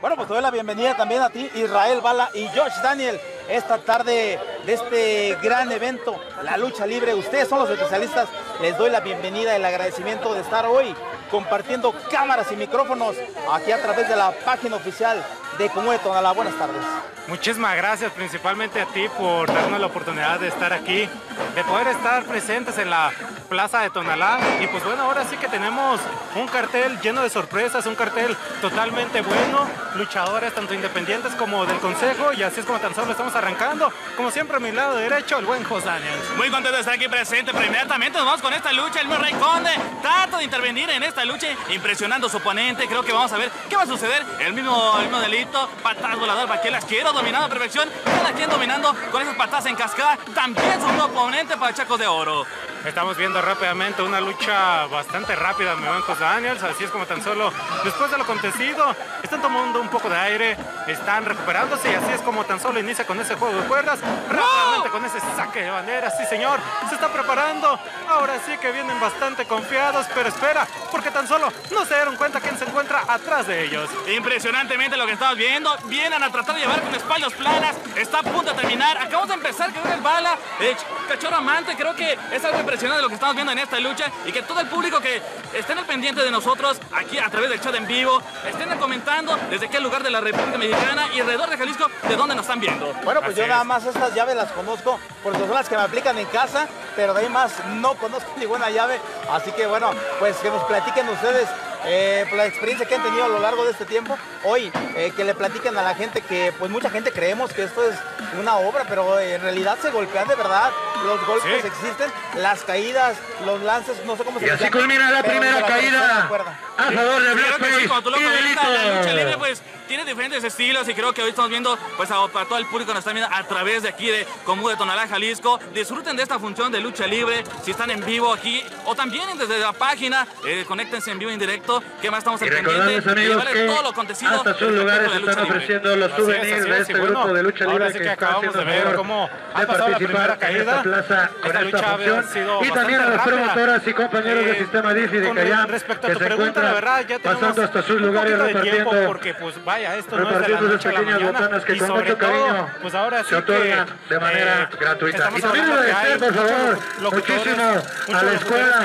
Bueno, pues te doy la bienvenida también a ti, Israel Bala y Josh Daniel, esta tarde de este gran evento, la lucha libre. Ustedes son los especialistas, les doy la bienvenida el agradecimiento de estar hoy compartiendo cámaras y micrófonos aquí a través de la página oficial de Común Tonalá. Buenas tardes. Muchísimas gracias principalmente a ti por darnos la oportunidad de estar aquí, de poder estar presentes en la Plaza de Tonalá. Y pues bueno, ahora sí que tenemos un cartel lleno de sorpresas, un cartel totalmente bueno, luchadores tanto independientes como del Consejo, y así es como tan solo estamos arrancando. Como siempre a mi lado derecho, el buen José Daniels. Muy contento de estar aquí presente, pero inmediatamente nos vamos con esta lucha. El Rey Conde trata de intervenir en esta lucha, impresionando a su oponente. Creo que vamos a ver qué va a suceder. El mismo, el mismo delito, patadas voladoras, las quiero dominando a perfección. Cada quien dominando con esas patadas en cascada. También su nuevo oponente para Chacos de Oro. Estamos viendo rápidamente una lucha bastante rápida, buen José Daniels. Así es como tan solo después de lo acontecido, están tomando un poco de aire, están recuperándose y así es como tan solo inicia con ese juego de cuerdas. Rápidamente con ese saque de bandera, sí señor, se está preparando. Ahora sí que vienen bastante confiados, pero espera, porque tan solo no se dieron cuenta quién se encuentra atrás de ellos. Impresionantemente lo que estamos viendo. Vienen a tratar de llevar con espaldas planas. Está a punto de terminar. Acabamos de empezar, que el bala. Eh, cachorro amante, creo que es algo impresionante lo que estamos viendo en esta lucha. Y que todo el público que esté en el pendiente de nosotros, aquí a través del chat en vivo, estén comentando desde qué lugar de la República Mexicana y alrededor de Jalisco, de dónde nos están viendo. Bueno, pues Así yo es. nada más estas llaves las conozco porque son las que me aplican en casa, pero de ahí más no conozco ninguna llave. Así que bueno, pues que nos platiquen ustedes eh, por la experiencia que han tenido a lo largo de este tiempo. Hoy, eh, que le platiquen a la gente que pues mucha gente creemos que esto es una obra, pero en realidad se golpean de verdad. Los golpes Sí. existen, las caídas, los lances, no sé cómo se Y así culmina la primera caída a favor de que sí, tú lo y comentas, la lucha libre pues tiene diferentes estilos y creo que hoy estamos viendo pues a, para todo el público que nos está viendo a través de aquí de Comú de Tonalá, Jalisco. Disfruten de esta función de lucha libre si están en vivo aquí o también desde la página, eh, conéctense en vivo en directo, que más estamos Y pendiente amigos llevarles que todo lo acontecido hasta sus lugares están libre. ofreciendo los souvenirs de es, este y bueno, grupo de lucha ahora libre sí que, que acabamos de ver cómo ha de pasado la primera participar en esta caída. plaza con Esta esta función y también a las promotoras y compañeros Eh, del sistema DIFI de Cayam respecto a que tu se pregunta, la verdad, ya tenemos pasando hasta sus lugares repartiendo porque pues vaya, esto no es de la noche a la mañana que y con sobre mucho todo, cariño pues ahora sí se otorgan que, de manera eh, gratuita. Y también agradecer, por favor, muchísimo a la escuela,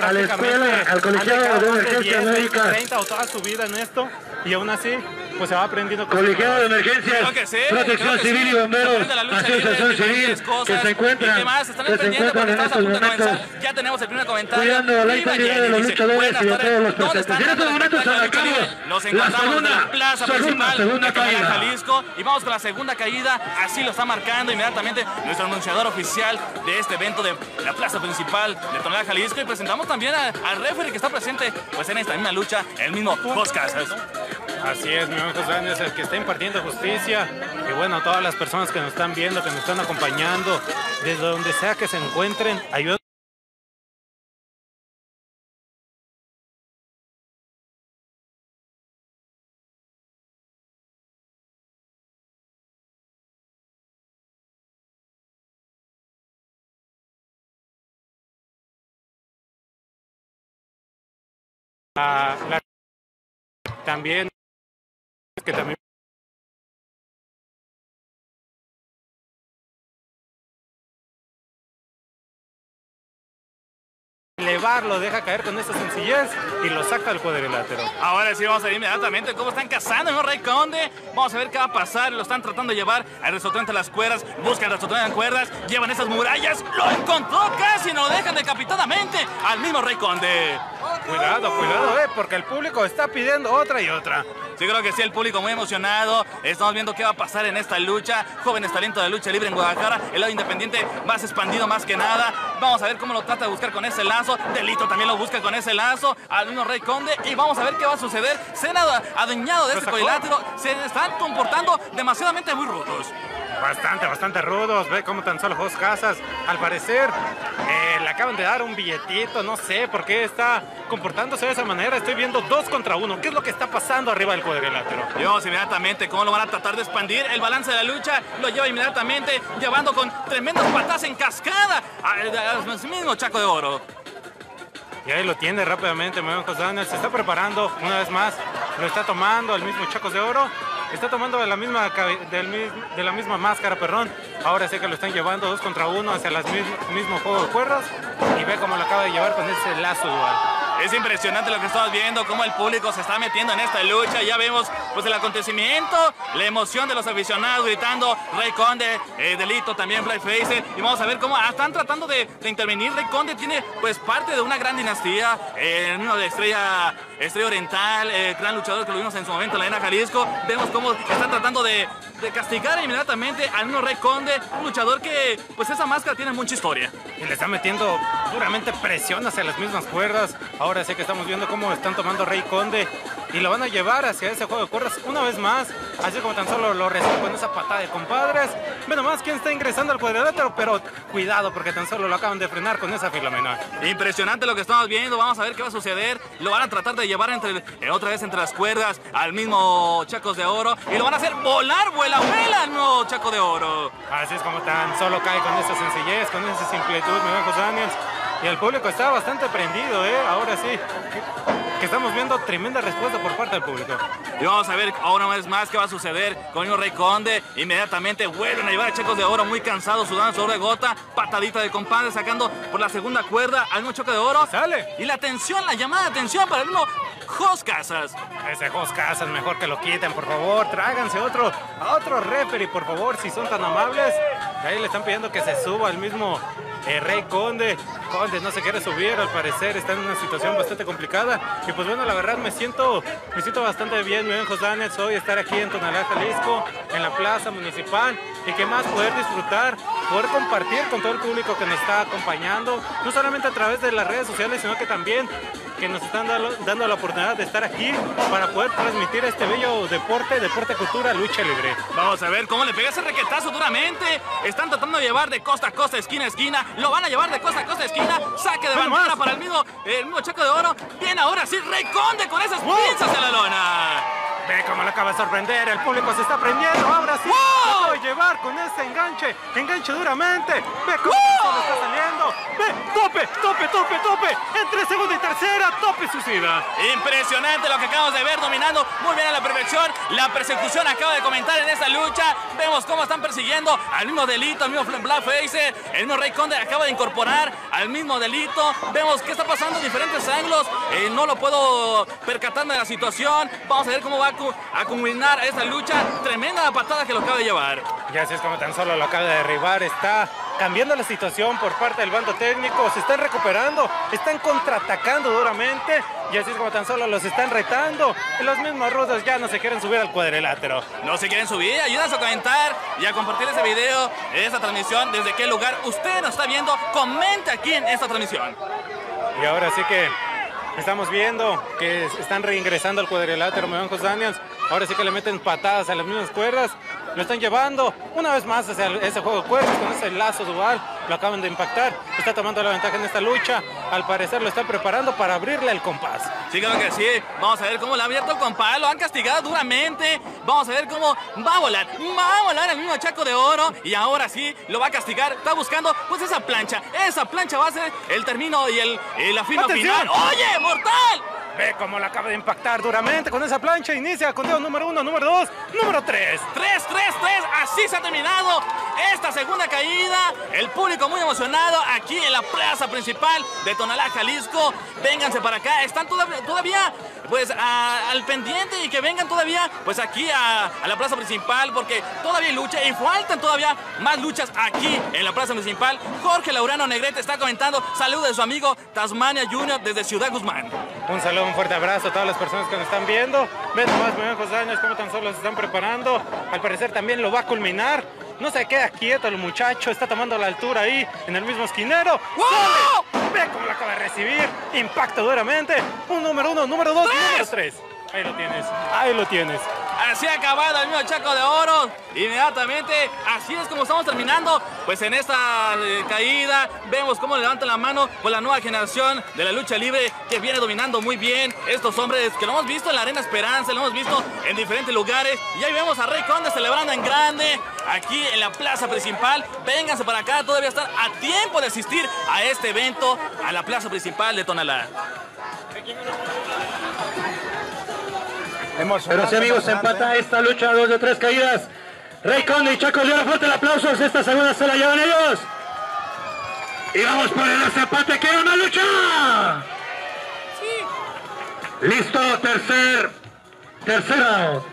a la escuela, al colegiado de dejado más emergencias 10, 20, médicas. 30 o toda su vida en esto y aún así pues se va aprendiendo cosas Colegiado de. Emergencias, sí, Protección Civil sí. y Bomberos, Asociación Civil, cosas, que se ¿Y encuentran, qué más? Están que se encuentran en estos momentos. Ya tenemos el primer comentario. cuidando la integridad de los luchadores "Buenas y de todos los ¿Dónde presentes. en estos los momentos arrancamos la encontramos en segunda, la plaza segunda, principal segunda de Tonalá, caída. Jalisco y vamos con la segunda caída. Así lo está marcando inmediatamente nuestro anunciador oficial de este evento de la plaza principal de Tonalá, Jalisco y presentamos también al referee que está presente pues en esta misma lucha, el mismo Dos Casas. Así es, mi buen José es el que está impartiendo justicia. Y bueno, todas las personas que nos están viendo, que nos están acompañando, desde donde sea que se encuentren, ayuden. a la- también que también elevarlo, deja caer con esa sencillez y lo saca al cuadrilátero. Ahora sí vamos a ver inmediatamente cómo están cazando el Rey Conde. Vamos a ver qué va a pasar. Lo están tratando de llevar al resortero entre las cuerdas. Buscan resortero en cuerdas. Llevan esas murallas. Lo encontró casi. No lo dejan decapitadamente al mismo Rey Conde. Cuidado, cuidado, eh, porque el público está pidiendo otra y otra. Sí, creo que sí, el público muy emocionado. Estamos viendo qué va a pasar en esta lucha. Jóvenes talentos de lucha libre en Guadalajara. El lado independiente más expandido más que nada. Vamos a ver cómo lo trata de buscar con ese lazo. Delito también lo busca con ese lazo. Al mismo Rey Conde. Y vamos a ver qué va a suceder. Se han adu- adueñado de este sacó. cuadrilátero. Se están comportando demasiadamente muy rudos. Bastante, bastante rudos. Ve cómo tan solo dos casas. Al parecer, eh, le acaban de dar un billetito. No sé por qué está comportándose de esa manera. Estoy viendo dos contra uno. ¿Qué es lo que está pasando arriba del cuadrilátero? Vamos inmediatamente cómo lo van a tratar de expandir. El balance de la lucha lo lleva inmediatamente llevando con tremendas patas en cascada al mismo Chaco de Oro. Y ahí lo tiene rápidamente, José Daniel. Se está preparando una vez más lo está tomando el mismo Chacos de Oro. Está tomando de la misma, del de la misma máscara, perdón. Ahora sí que lo están llevando dos contra uno hacia el mismo juego de cuerdas. Y ve cómo lo acaba de llevar con ese lazo dual. Es impresionante lo que estamos viendo, cómo el público se está metiendo en esta lucha. Ya vemos pues el acontecimiento, la emoción de los aficionados gritando Rey Conde, eh, Delito también, Blackface. Y vamos a ver cómo ah, están tratando de, intervenir. Rey Conde tiene pues parte de una gran dinastía, eh, uno de Estrella, Estrella Oriental, eh, gran luchador que lo vimos en su momento en la Arena Jalisco. Vemos cómo están tratando de, castigar inmediatamente al mismo Rey Conde, un luchador que pues esa máscara tiene mucha historia. Y le está metiendo duramente presión hacia las mismas cuerdas. Ahora sí que estamos viendo cómo están tomando Rey Conde y lo van a llevar hacia ese juego de cuerdas una vez más. Así como tan solo lo recibe con esa patada de compadres. Ve nomás quién está ingresando al cuadrilátero, pero cuidado porque tan solo lo acaban de frenar con esa filomena. Impresionante lo que estamos viendo, vamos a ver qué va a suceder. Lo van a tratar de llevar entre, eh, otra vez entre las cuerdas al mismo Chacos de Oro y lo van a hacer volar, vuela, vuela al mismo Chaco de Oro. Así es como tan solo cae con esa sencillez, con esa simplitud, mi Daniels. Y el público está bastante prendido, ¿eh? Ahora sí, que, estamos viendo tremenda respuesta por parte del público. Y vamos a ver ahora una vez más qué va a suceder con el Rey Conde. Inmediatamente vuelven a llevar a Chacos de Oro muy cansados, sudando sobre gota. Patadita de compadre sacando por la segunda cuerda al mismo Chaco de Oro. Sale. Y la atención, la llamada de atención para el mismo Jos Casas. Ese Jos Casas, mejor que lo quiten, por favor. Tráiganse otro, a otro referee, por favor, si son tan amables. Ahí le están pidiendo que se suba el mismo eh, Rey Conde. Conde no se quiere subir, al parecer está en una situación bastante complicada. Y pues bueno, la verdad me siento, me siento bastante bien, José Daniels, hoy estar aquí en Tonalá, Jalisco, en la plaza municipal. Y que más poder disfrutar, poder compartir con todo el público que nos está acompañando, no solamente a través de las redes sociales, sino que también que nos están dando, dando la oportunidad de estar aquí para poder transmitir este bello deporte, deporte, cultura, lucha libre. Vamos a ver cómo le pega ese requetazo duramente. Están tratando de llevar de costa a costa, esquina a esquina. Lo van a llevar de costa a costa, esquina. Saque de más. para el mismo, el mismo Chaco de Oro. Bien, ahora sí, Rey Conde con esas pinzas en la lona. Ve cómo lo acaba de sorprender, el público se está prendiendo, ahora sí, ¡Wow! lo puede llevar con ese enganche, enganche duramente, ve cómo ¡Wow! está saliendo, ve, tope, tope, tope, tope, entre segunda y tercera, tope suicida. Impresionante lo que acabamos de ver, dominando muy bien a la perfección. La persecución acaba de comentar en esta lucha. Vemos cómo están persiguiendo al mismo delito, al mismo Blackface. El mismo Rey Conde acaba de incorporar al mismo delito. Vemos qué está pasando en diferentes ángulos. Eh, no lo puedo percatarme de la situación. Vamos a ver cómo va a, cu- a culminar esta lucha. Tremenda patada que lo acaba de llevar. Y así es como tan solo lo acaba de derribar, está cambiando la situación por parte del bando técnico, se están recuperando, están contraatacando duramente y así es como tan solo los están retando. Los mismos rudos ya no se quieren subir al cuadrilátero. No se quieren subir, ayúdanos a comentar y a compartir este video, esta transmisión, desde qué lugar usted nos está viendo. Comente aquí en esta transmisión. Y ahora sí que estamos viendo que están reingresando al cuadrilátero, José Daniels. Ahora sí que le meten patadas a las mismas cuerdas. Lo están llevando una vez más ese juego de cuerdas con ese lazo dual. Lo acaban de impactar. Está tomando la ventaja en esta lucha. Al parecer lo están preparando para abrirle el compás. Sí, claro que sí. Vamos a ver cómo le ha abierto el compás. Lo han castigado duramente. Vamos a ver cómo va a volar. Va a volar el mismo Chaco de Oro. Y ahora sí lo va a castigar. Está buscando pues esa plancha. Esa plancha va a ser el término y el, y la final. ¡Oye, mortal! Ve cómo lo acaba de impactar duramente con esa plancha. Inicia conteo número uno, número dos, número tres. 3, 3, 3, así se ha terminado esta segunda caída. El público muy emocionado aquí en la plaza principal de Tonalá, Jalisco. Vénganse para acá, están todavía, todavía pues a- al pendiente y que vengan todavía pues aquí a, a la plaza principal porque todavía hay lucha y faltan todavía más luchas aquí en la plaza principal. Jorge Laurano Negrete está comentando, saludos de su amigo Tasmania Junior desde Ciudad Guzmán. Un saludo, un fuerte abrazo a todas las personas que nos están viendo. Ven nomás, mi buen José Daniels, cómo tan solo se están preparando. Al parecer también lo va a culminar. No se queda quieto el muchacho, está tomando la altura ahí en el mismo esquinero. ¡Wow! ¡Sale! Ve cómo lo acaba de recibir. Impacta duramente. Un número uno, número dos, ¡Tres! número tres. Ahí lo tienes, ahí lo tienes. Así acabado el mismo Chaco de Oro. Inmediatamente, así es como estamos terminando. Pues en esta eh, caída vemos cómo levantan la mano con la nueva generación de la lucha libre que viene dominando muy bien estos hombres que lo hemos visto en la Arena Esperanza, lo hemos visto en diferentes lugares. Y ahí vemos a Rey Conde celebrando en grande aquí en la plaza principal. Vénganse para acá, todavía están a tiempo de asistir a este evento a la plaza principal de Tonalá. Pero sí, amigos, empata esta lucha, dos de tres caídas. Rey Conde y Chaco León, fuerte el aplauso. Esta segunda se la llevan ellos. Y vamos por el desempate, ¡que una lucha! Listo, tercer, tercero.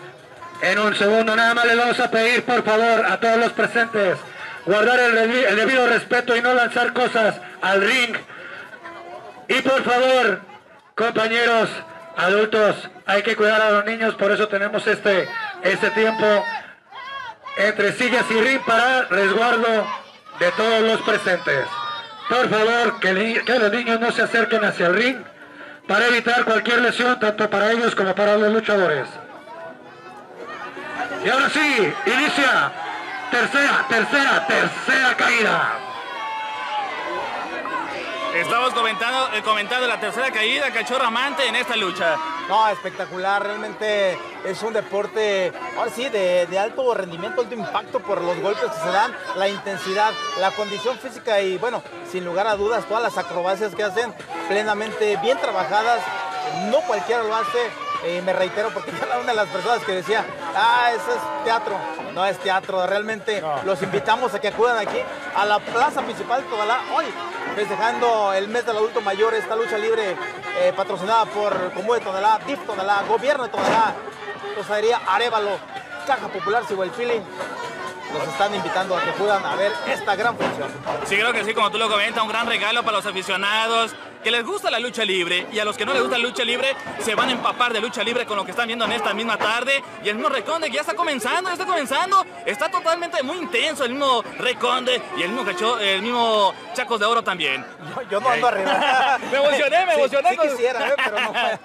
En un segundo nada más les vamos a pedir, por favor, a todos los presentes, guardar el debido respeto y no lanzar cosas al ring. Y por favor, compañeros adultos, hay que cuidar a los niños, por eso tenemos este, este tiempo entre sillas y ring para resguardo de todos los presentes. Por favor, que, que los niños no se acerquen hacia el ring para evitar cualquier lesión tanto para ellos como para los luchadores. Y ahora sí, inicia tercera, tercera, tercera caída. Estamos comentando, eh, comentando la tercera caída, cachorro amante en esta lucha. No, espectacular, realmente es un deporte, ahora sí, de, de alto rendimiento, alto impacto por los golpes que se dan, la intensidad, la condición física y bueno, sin lugar a dudas, todas las acrobacias que hacen plenamente bien trabajadas, no cualquiera lo hace, y me reitero porque cada una de las personas que decía, ah, eso es teatro, no es teatro, realmente los invitamos a que acudan aquí a la plaza principal de Tobalá hoy, festejando el mes del adulto mayor, esta lucha libre eh, patrocinada por Comú de Tonalá, DIF Tonalá, Gobierno de Tonalá, Rosadería Arevalo, Caja Popular Feeling. Los están invitando a que acudan a ver esta gran función. Sí, creo que sí, como tú lo comentas, un gran regalo para los aficionados que les gusta la lucha libre y a los que no les gusta la lucha libre se van a empapar de lucha libre con lo que están viendo en esta misma tarde y el mismo Reconde que ya está comenzando, ya está comenzando, está totalmente muy intenso el mismo Reconde y el mismo, Cacho- el mismo Chacos de Oro también. Yo, yo no ando arriba. Me emocioné, me Sí, emocioné Sí, con- quisiera, ¿eh? pero no puedo.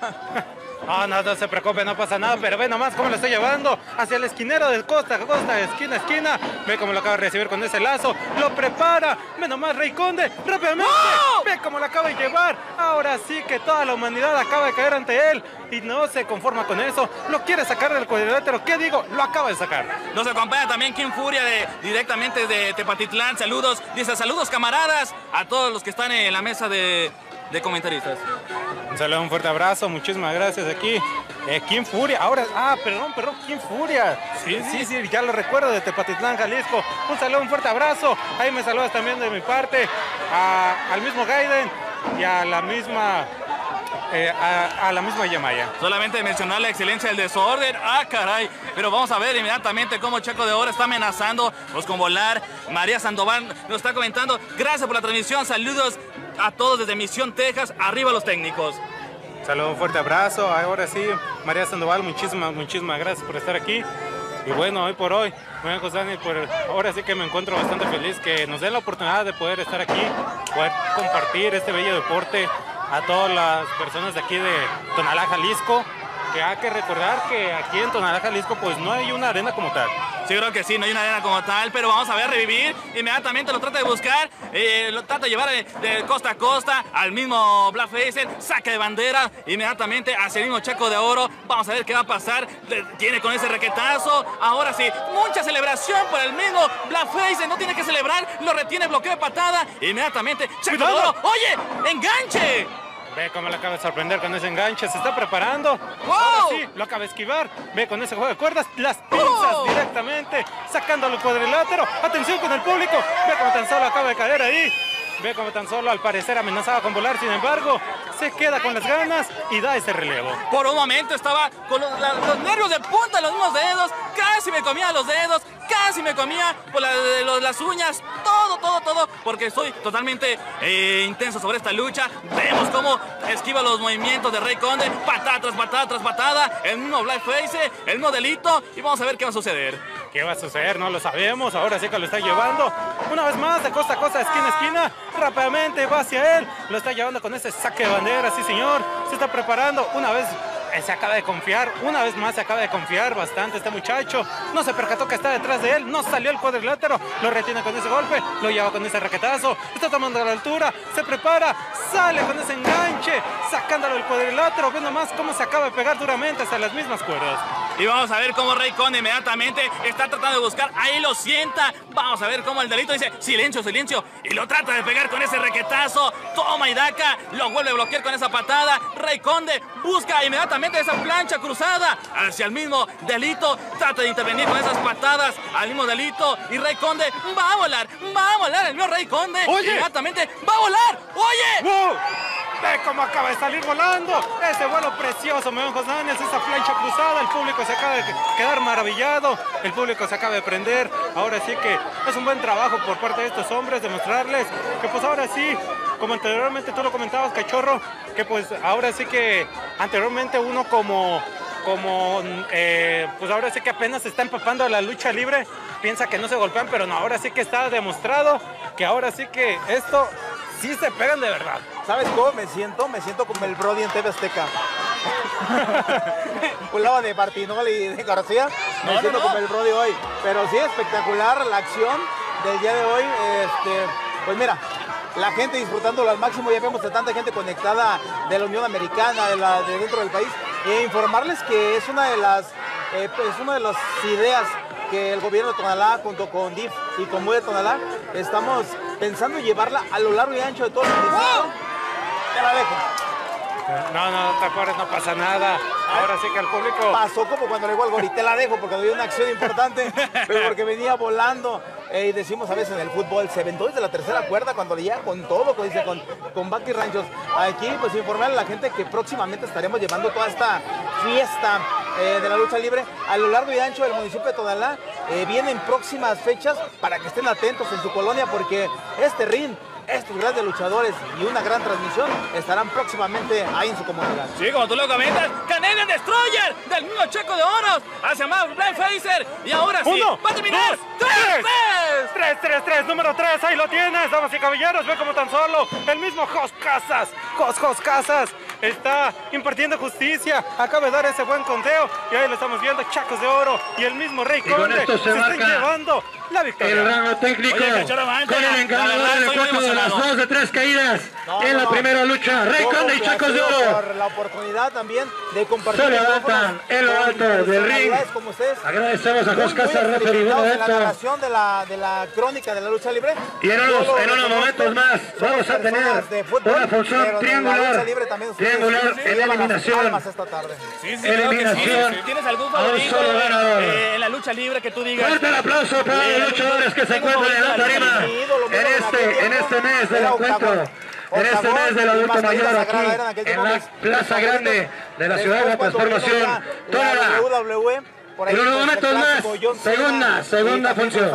No, no, no se preocupe, no pasa nada, pero ve nomás cómo lo estoy llevando hacia el esquinero de costa a costa, esquina a esquina. Ve cómo lo acaba de recibir con ese lazo, lo prepara. Ve nomás, Rey Conde, rápidamente. Ve cómo lo acaba de llevar. Ahora sí que toda la humanidad acaba de caer ante él y no se conforma con eso. Lo quiere sacar del cuadrilátero. ¿Qué digo? Lo acaba de sacar. Nos acompaña también Kim Furia directamente de Tepatitlán. Saludos, dice saludos camaradas a todos los que están en la mesa de, de comentaristas. Un saludo, un fuerte abrazo, muchísimas gracias aquí. Eh, Kim Furia, ahora, ah, perdón, perdón, Kim Furia. Sí, sí, sí, ya lo recuerdo de Tepatitlán, Jalisco. Un saludo, un fuerte abrazo. Ahí me saludas también de mi parte a- al mismo Gaiden y a la misma, eh, a, a la misma Yamaya. Solamente mencionar la excelencia del desorden. Ah, caray. Pero vamos a ver inmediatamente cómo Chaco de Oro está amenazando pues, con volar. María Sandoval nos está comentando. Gracias por la transmisión. Saludos a todos desde Misión, Texas. Arriba los técnicos. Un saludo, un fuerte abrazo. Ahora sí, María Sandoval, muchísimas, muchísimas gracias por estar aquí. Y bueno, hoy por hoy, bueno, José Daniel, por, ahora sí que me encuentro bastante feliz que nos den la oportunidad de poder estar aquí, poder compartir este bello deporte a todas las personas de aquí de Tonalá, Jalisco. Que hay que recordar que aquí en Tonalá, Jalisco, pues no hay una arena como tal. Sí, creo que sí, no hay una arena como tal, pero vamos a ver revivir. Inmediatamente lo trata de buscar, eh, lo trata de llevar de, de costa a costa al mismo Black Facer, saca de bandera inmediatamente hacia el mismo Chaco de Oro. Vamos a ver qué va a pasar. Le- Tiene con ese raquetazo. Ahora sí, mucha celebración por el mismo Black Facer. No tiene que celebrar, lo retiene, bloqueo de patada. Inmediatamente, Chaco de. Oro. ¡Oye! ¡Enganche! Ve cómo le acaba de sorprender con ese enganche, se está preparando. ¡Wow! Ahora sí, lo acaba de esquivar. Ve con ese juego de cuerdas, las pinzas ¡Oh! directamente, sacándolo al cuadrilátero. Atención con el público. Ve cómo tan solo acaba de caer ahí. Ve cómo tan solo al parecer amenazaba con volar, sin embargo, se queda con las ganas y da ese relevo. Por un momento estaba con los, nervios de punta en los mismos dedos, casi me comía los dedos, casi me comía por las uñas, todo, todo, todo, porque estoy totalmente eh, intenso sobre esta lucha. Vemos cómo esquiva los movimientos de Rey Conde, patada tras patada tras patada, el mismo Black Face, el mismo delito, y vamos a ver qué va a suceder. ¿Qué va a suceder? No lo sabemos. Ahora sí que lo está llevando. Una vez más, de costa a costa, esquina a esquina. Rápidamente va hacia él. Lo está llevando con ese saque de bandera, sí señor. Se está preparando. Una vez se acaba de confiar. Una vez más se acaba de confiar bastante este muchacho. No se percató que está detrás de él. No salió el cuadrilátero. Lo retiene con ese golpe. Lo lleva con ese raquetazo. Está tomando la altura. Se prepara. Sale con ese enganche. Sacándolo del cuadrilátero. Ve nomás cómo se acaba de pegar duramente hasta las mismas cuerdas. Y vamos a ver cómo Rey Conde inmediatamente está tratando de buscar. Ahí lo sienta. Vamos a ver cómo el delito dice silencio, silencio. Y lo trata de pegar con ese requetazo. Toma y daca. Lo vuelve a bloquear con esa patada. Rey Conde busca inmediatamente esa plancha cruzada hacia el mismo delito. Trata de intervenir con esas patadas al mismo delito. Y Rey Conde va a volar. Va a volar el mismo Rey Conde. Oye. Inmediatamente va a volar. Oye. ¡Wow! Ve cómo acaba de salir volando. Ese vuelo precioso, me José Daniels, esa plancha cruzada. El público se acaba de quedar maravillado. El público se acaba de prender. Ahora sí que es un buen trabajo por parte de estos hombres demostrarles que pues ahora sí, como anteriormente tú lo comentabas, cachorro, que pues ahora sí que anteriormente uno como como eh, pues ahora sí que apenas se está empapando la lucha libre, piensa que no se golpean, pero no, ahora sí que está demostrado que ahora sí que esto sí se pegan de verdad. ¿Sabes cómo me siento? Me siento como el Brody en TV Azteca. Un lado de Martinol y de García. Me No, siento no, no. como el Brody hoy. Pero sí, espectacular la acción del día de hoy. Este, pues mira, la gente disfrutándolo al máximo. Ya vemos a tanta gente conectada de la Unión Americana, de, la, de dentro del país. E informarles que es una de las, eh, pues, una de las ideas que el gobierno de Tonalá, junto con DIF y con MUE de Tonalá, estamos pensando en llevarla a lo largo y ancho de todo el municipio. Te la dejo. No, no, te apures, no pasa nada. Ahora sí que al público. Pasó como cuando le digo al Gori, te la dejo porque había una acción importante, pero porque venía volando. Eh, decimos a veces en el fútbol, se aventó desde la tercera cuerda cuando le llega con todo, como dice, con, con Bucky Ranchos. Aquí, pues informar a la gente que próximamente estaremos llevando toda esta fiesta eh, de la lucha libre a lo largo y ancho del municipio de Tonalá. Eh, vienen próximas fechas para que estén atentos en su colonia porque este ring, estos grandes luchadores y una gran transmisión estarán próximamente ahí en su comunidad. Sí, como tú lo comentas, Canadian Destroyer del mismo Checo de Oros hacia más Facer. Y ahora sí, Uno, va a terminar. dos, ¡Tres, tres. tres! 3, 3, 3, número 3, ahí lo tienes, damas y caballeros, ve como tan solo el mismo Jos Casas, Jos Jos Casas, está impartiendo justicia, acaba de dar ese buen conteo y ahí lo estamos viendo, Chacos de Oro y el mismo Rey Y con Conde esto se están llevando la El victoria. rango técnico Oye, con el del las dos de tres caídas No, en no, la no. primera lucha. Rey Conde y Chacos de Oro. Por la oportunidad también de compartir. Se levantan en lo alto del ring. personalidades como ustedes. Agradecemos a Jos Casas, referee en la narración de la, de la crónica de la lucha libre. Y en unos, en momentos más vamos a tener de fútbol, una función de la triangular, triangular en eliminación. esta tarde. Sí. ¿Tienes algún favorito solo ganador. eh, en la lucha libre que tú digas? Fuerte el aplauso para los luchadores que se encuentran en la tarima mi en este, en tiempo este mes del encuentro, en este mes del adulto mayor aquí en la Plaza Grande de la ciudad de la Transformación. la Tónala. WWE, por ahí, En unos momentos más, segunda, segunda función.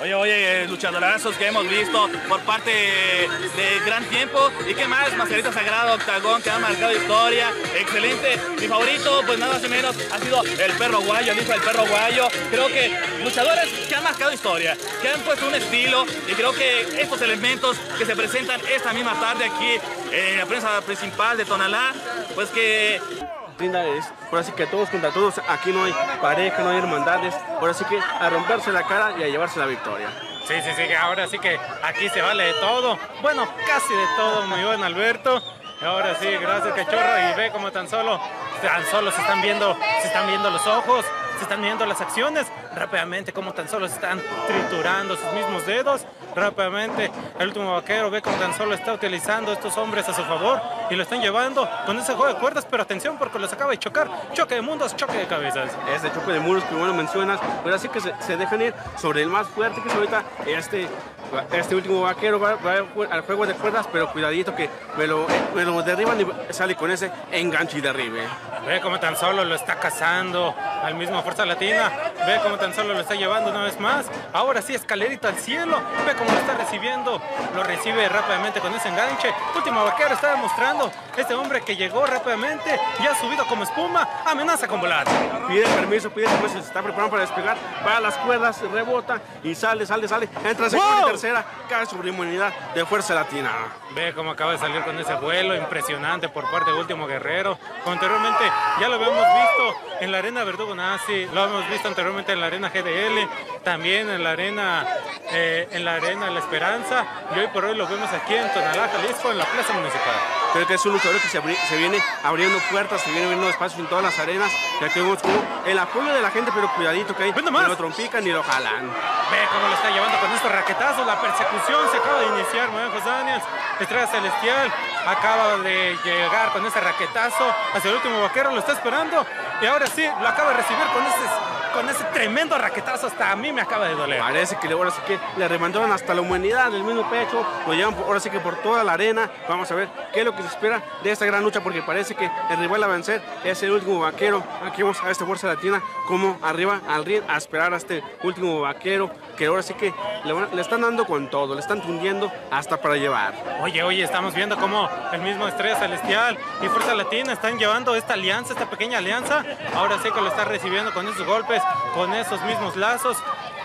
Oye, oye, eh, luchadorazos que hemos visto por parte de Gran Tiempo. ¿Y qué más? Mascarita Sagrada, Octagón, que ha marcado historia. Excelente. Mi favorito, pues nada más y menos, ha sido el perro guayo, el hijo del perro guayo. Creo que luchadores que han marcado historia, que han puesto un estilo. Y creo que estos elementos que se presentan esta misma tarde aquí en la prensa principal de Tonalá, pues que Es, por así que todos contra todos, aquí no hay pareja, no hay hermandades, por así que a romperse la cara y a llevarse la victoria. Sí, sí, sí, ahora sí que aquí se vale de todo. Bueno, casi de todo, mi buen Alberto. Ahora sí, gracias cachorro. Y ve como tan solo, tan solo se están viendo, se están viendo los ojos, se están viendo las acciones. Rápidamente, como tan solo se están triturando sus mismos dedos. Rápidamente, el último vaquero ve como tan solo está utilizando estos hombres a su favor y lo están llevando con ese juego de cuerdas. Pero atención, porque los acaba de chocar. Choque de mundos, choque de cabezas. Este choque de muros que bueno mencionas, pero así que se, se dejan sobre el más fuerte que es ahorita este, este último vaquero va, va al juego de cuerdas, pero cuidadito que me lo, me lo derriban y sale con ese enganche y derribe. Ve como tan solo lo está cazando al mismo Fuerza Latina. Ve como tan solo lo está llevando una vez más. Ahora sí, escalerito al cielo. Ve cómo lo está recibiendo. Lo recibe rápidamente con ese enganche. Último vaquero está demostrando. Este hombre que llegó rápidamente y ha subido como espuma. Amenaza con volar. Pide permiso, pide permiso, se está preparando para despegar, va a las cuerdas, rebota y sale, sale, sale, entra segunda ¡Wow! y tercera, cae sobre inmunidad de Fuerza Latina. Ve cómo acaba de salir con ese vuelo impresionante por parte de Último Guerrero. Como anteriormente ya lo habíamos visto en la Arena Verdugo Nazi, lo hemos visto anteriormente en la Arena GDL, también en la Arena eh, en la Arena La Esperanza y hoy por hoy lo vemos aquí en Tonalá, Jalisco, en la Plaza Municipal. Creo que es un luchador que se, abri- se viene abriendo puertas, se viene abriendo espacios en todas las arenas. Y aquí vemos como el apoyo de la gente, pero cuidadito que ahí ni lo trompican ni lo jalan. Ve cómo lo está llevando con estos raquetazos. La persecución se acaba de iniciar, bien, José Daniels. Estrella Celestial acaba de llegar con ese raquetazo hacia el último vaquero, lo está esperando. Y ahora sí, lo acaba de recibir con ese, con ese tremendo raquetazo. Hasta a mí me acaba de doler. Parece que ahora sí que le remandaron hasta la humanidad del mismo pecho, lo llevan ahora sí que por toda la arena. Vamos a ver qué es lo que se espera de esta gran lucha, porque parece que el rival a vencer es el último vaquero. Aquí vamos a esta fuerza latina, como arriba al ring a esperar a este último vaquero, que ahora sí que le, van- le están dando con todo, le están tundiendo hasta para llevar. Oye, oye, estamos viendo cómo el mismo Estrella Celestial y Fuerza Latina están llevando esta alianza, esta pequeña alianza. Ahora sí que lo está recibiendo con esos golpes, con esos mismos lazos.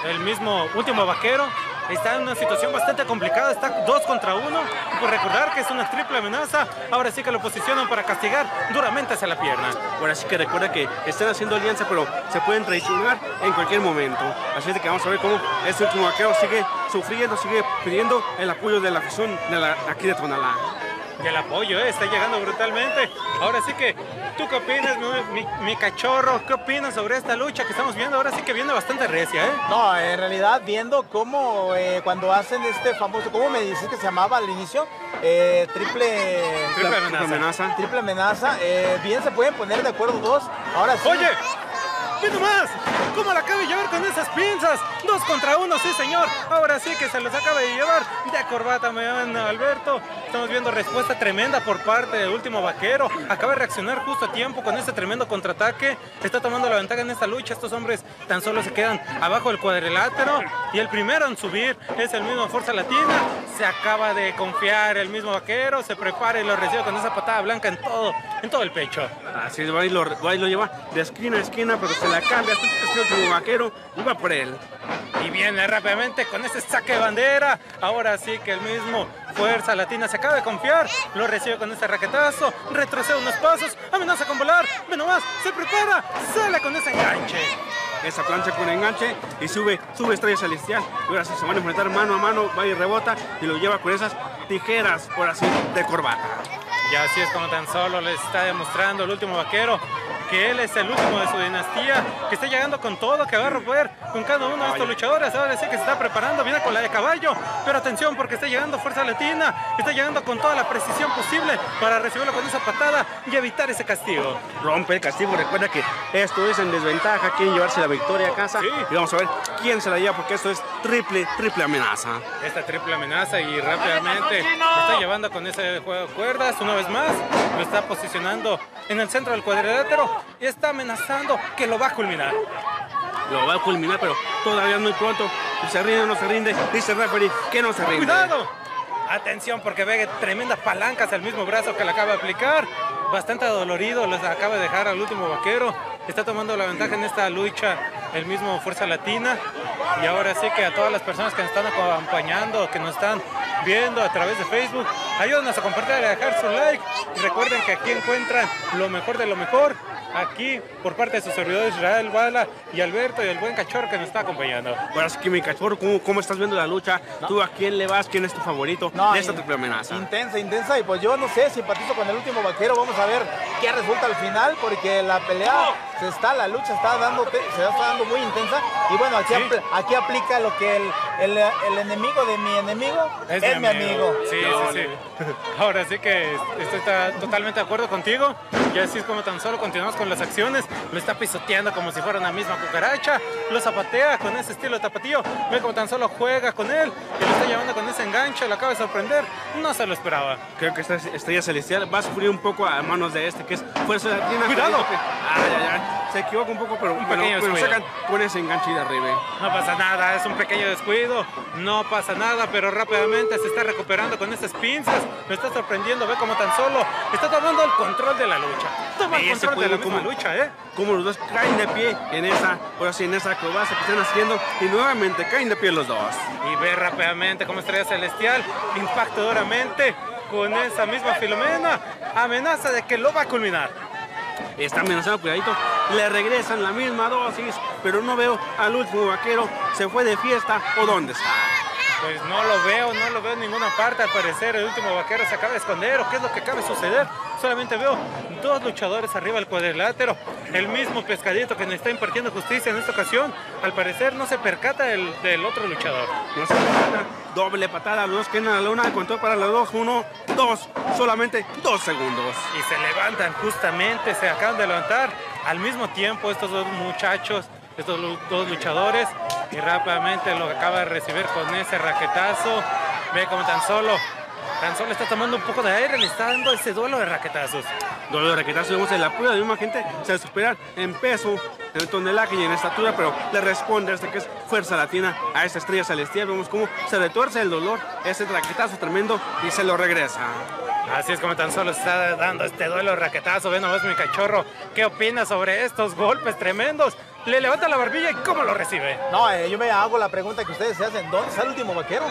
El mismo último vaquero está en una situación bastante complicada, está dos contra uno. Por recordar que es una triple amenaza, ahora sí que lo posicionan para castigar duramente hacia la pierna. Ahora sí que recuerda que están haciendo alianza, pero se pueden traicionar en cualquier momento. Así es que vamos a ver cómo este último vaquero sigue sufriendo, sigue pidiendo el apoyo de la afición aquí de Tonalá. Y el apoyo eh, está llegando brutalmente. Ahora sí que, ¿tú qué opinas, mi, mi- mi cachorro? ¿Qué opinas sobre esta lucha que estamos viendo? Ahora sí que viene bastante recia, ¿eh? No, en realidad viendo cómo eh, cuando hacen este famoso, ¿cómo me dices que se llamaba al inicio? Eh, triple... Triple La- amenaza. amenaza. Triple amenaza. eh, bien se pueden poner de acuerdo dos. Ahora sí. Oye, ve nomás, ¿cómo la acaba de llevar con esas pinzas? Dos contra uno, sí señor. Ahora sí que se los acaba de llevar de corbata, me llaman Alberto. Estamos viendo respuesta tremenda por parte del último vaquero. Acaba de reaccionar justo a tiempo con este tremendo contraataque. Está tomando la ventaja en esta lucha. Estos hombres tan solo se quedan abajo del cuadrilátero. Y el primero en subir es el mismo Fuerza Latina. Se acaba de confiar el mismo vaquero. Se prepara y lo recibe con esa patada blanca en todo, en todo el pecho. Así es, va y, lo, va y lo lleva de esquina a esquina, pero se la cambia. Este, este último vaquero y va por él. Y viene rápidamente con ese saque de bandera. Ahora sí que el mismo Fuerza Latina se acaba de confiar. Lo recibe con este raquetazo. Retrocede unos pasos. Amenaza con volar. Ve nomás. Se prepara. Sale con ese enganche. Esa plancha con enganche y sube, sube Estrella Celestial. Y ahora sí se van a enfrentar mano a mano, va y rebota y lo lleva con esas tijeras, ahora sí, de corbata. Y así es como tan solo le está demostrando el último vaquero que él es el último de su dinastía, que está llegando con todo, que va a romper con cada uno de estos luchadores. Ahora sí que se está preparando, viene con la de caballo, pero atención porque está llegando Fuerza Latina, está llegando con toda la precisión posible para recibirlo con esa patada y evitar ese castigo. Rompe el castigo, recuerda que esto es en desventaja, quieren llevarse la victoria a casa. Sí. Y vamos a ver quién se la lleva porque esto es triple, triple amenaza. esta triple amenaza y rápidamente lo está llevando con ese juego de cuerdas una vez más, lo está posicionando en el centro del cuadrilátero está amenazando que lo va a culminar. Lo va a culminar, pero todavía es muy pronto. Si se rinde o no se rinde, dice el referee que no se rinde. ¡Cuidado! Atención porque ve tremendas palancas al mismo brazo que le acaba de aplicar. Bastante dolorido, les acaba de dejar al último vaquero. Está tomando la ventaja en esta lucha el mismo Fuerza Latina. Y ahora sí que a todas las personas que nos están acompañando, que nos están viendo a través de Facebook, ayúdanos a compartir y a dejar su like. Y recuerden que aquí encuentran lo mejor de lo mejor. Aquí por parte de sus servidores Israel Bala y Alberto y el buen cachorro que nos está acompañando. Ahora sí que mi cachorro, ¿cómo, cómo estás viendo la lucha? ¿Tú a quién le vas? ¿Quién es tu favorito No, de esta triple amenaza? Intensa, intensa. Y pues yo no sé, simpatizo con el último vaquero. Vamos a ver qué resulta al final, porque la pelea se está, la lucha está dando, se está dando muy intensa. Y bueno, aquí, Sí. apl- aquí aplica lo que el, el- el enemigo de mi enemigo es, mi amigo. Sí, sí, sí. Ahora sí que estoy ta- totalmente de acuerdo contigo. Y así es como tan solo continuamos con las acciones. Lo está pisoteando como si fuera una misma cucaracha. Lo zapatea con ese estilo de tapatío. Ve como tan solo juega con él. Y lo está llevando con ese enganche. Lo acaba de sorprender. No se lo esperaba. Creo que esta estrella celestial va a sufrir un poco a manos de este, que es Fuerza Latina. ¡Cuidado! Ay, ay, ay. Se equivoca un poco, pero, Un pero, pequeño pero descuido. sacan con ese enganche de arriba. No pasa nada, es un pequeño descuido, no pasa nada, pero rápidamente se está recuperando con esas pinzas, lo está sorprendiendo, ve como tan solo está tomando el control de la lucha. Toma el control de la como- lucha, ¿eh? Como los dos caen de pie en esa, ahora sí, en esa acrobacia que están haciendo y nuevamente caen de pie los dos. Y ve rápidamente como Estrella Celestial impacta duramente con esa misma Filomena, amenaza de que lo va a culminar. Está amenazado, cuidadito. Le regresan la misma dosis, pero no veo al último vaquero. ¿Se fue de fiesta o dónde está? Pues no lo veo, no lo veo en ninguna parte. Al parecer el último vaquero se acaba de esconder. ¿O qué es lo que acaba de suceder? Solamente veo dos luchadores arriba del cuadrilátero. El mismo pescadito que nos está impartiendo justicia en esta ocasión. Al parecer no se percata del, del otro luchador. No se percata. Doble patada, los que en la luna, contó para los dos, uno, dos, solamente dos segundos. Y se levantan justamente, se acaban de levantar al mismo tiempo estos dos muchachos, estos dos luchadores. Y rápidamente lo acaba de recibir con ese raquetazo. Ve como tan solo, tan solo está tomando un poco de aire, le está dando ese duelo de raquetazos. Doble raquetazo, vemos el apoyo de la misma gente, se supera en peso, en tonelaje y en estatura, pero le responde este que es fuerza latina a esta estrella celestial. Vemos cómo se retuerce el dolor, ese raquetazo tremendo y se lo regresa. Así es como tan solo está dando este duelo de raquetazo. Ve nomás mi cachorro. ¿Qué opina sobre estos golpes tremendos? Le levanta la barbilla y cómo lo recibe. No, eh, yo me hago la pregunta que ustedes se hacen. ¿Dónde está el último vaquero?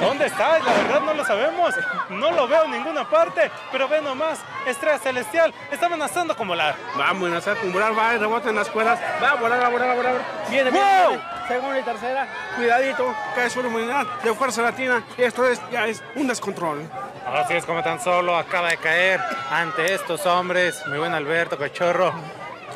¿Dónde está? La verdad no lo sabemos. No lo veo en ninguna parte. Pero ve nomás, Estrella Celestial está amenazando con volar. Va a amenazar con volar, va a rebote en las cuerdas, va a volar, va a volar, va a volar. Viene, ¡Wow! viene. Segunda y tercera, cuidadito, cae sobre unidad de fuerza latina. Y esto es, ya es un descontrol. Así es como tan solo acaba de caer ante estos hombres. Mi buen Alberto Cachorro.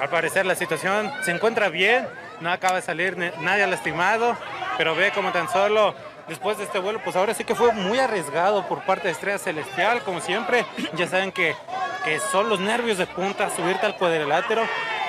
Al parecer la situación se encuentra bien. No acaba de salir nadie lastimado. Pero ve como tan solo después de este vuelo, pues ahora sí que fue muy arriesgado por parte de Estrella Celestial. Como siempre, ya saben que, que son los nervios de punta subirte al cuadrilátero.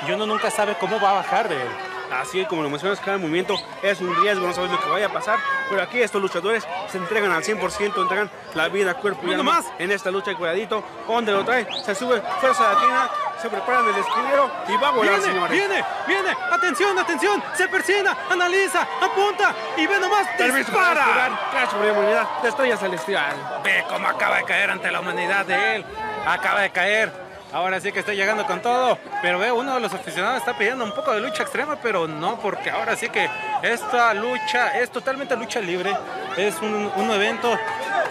Y uno nunca sabe cómo va a bajar de él. Así como lo mencionas, cada movimiento es un riesgo, no sabes lo que vaya a pasar. Pero aquí estos luchadores se entregan al 100%, entregan la vida, cuerpo y alma nomás. en esta lucha cuidadito. Donde lo trae, se sube fuerza latina, se prepara en el esquinero y va a volar, Viene, señores. viene, viene. Atención, atención. Se persina, analiza, apunta y ve nomás. ¡Dispara! cae sobre la humanidad estrella celestial. Ve cómo acaba de caer ante la humanidad de él. Acaba de caer. Ahora sí que está llegando con todo. Pero ve, uno de los aficionados está pidiendo un poco de lucha extrema, pero no, porque ahora sí que esta lucha es totalmente lucha libre. Es un, evento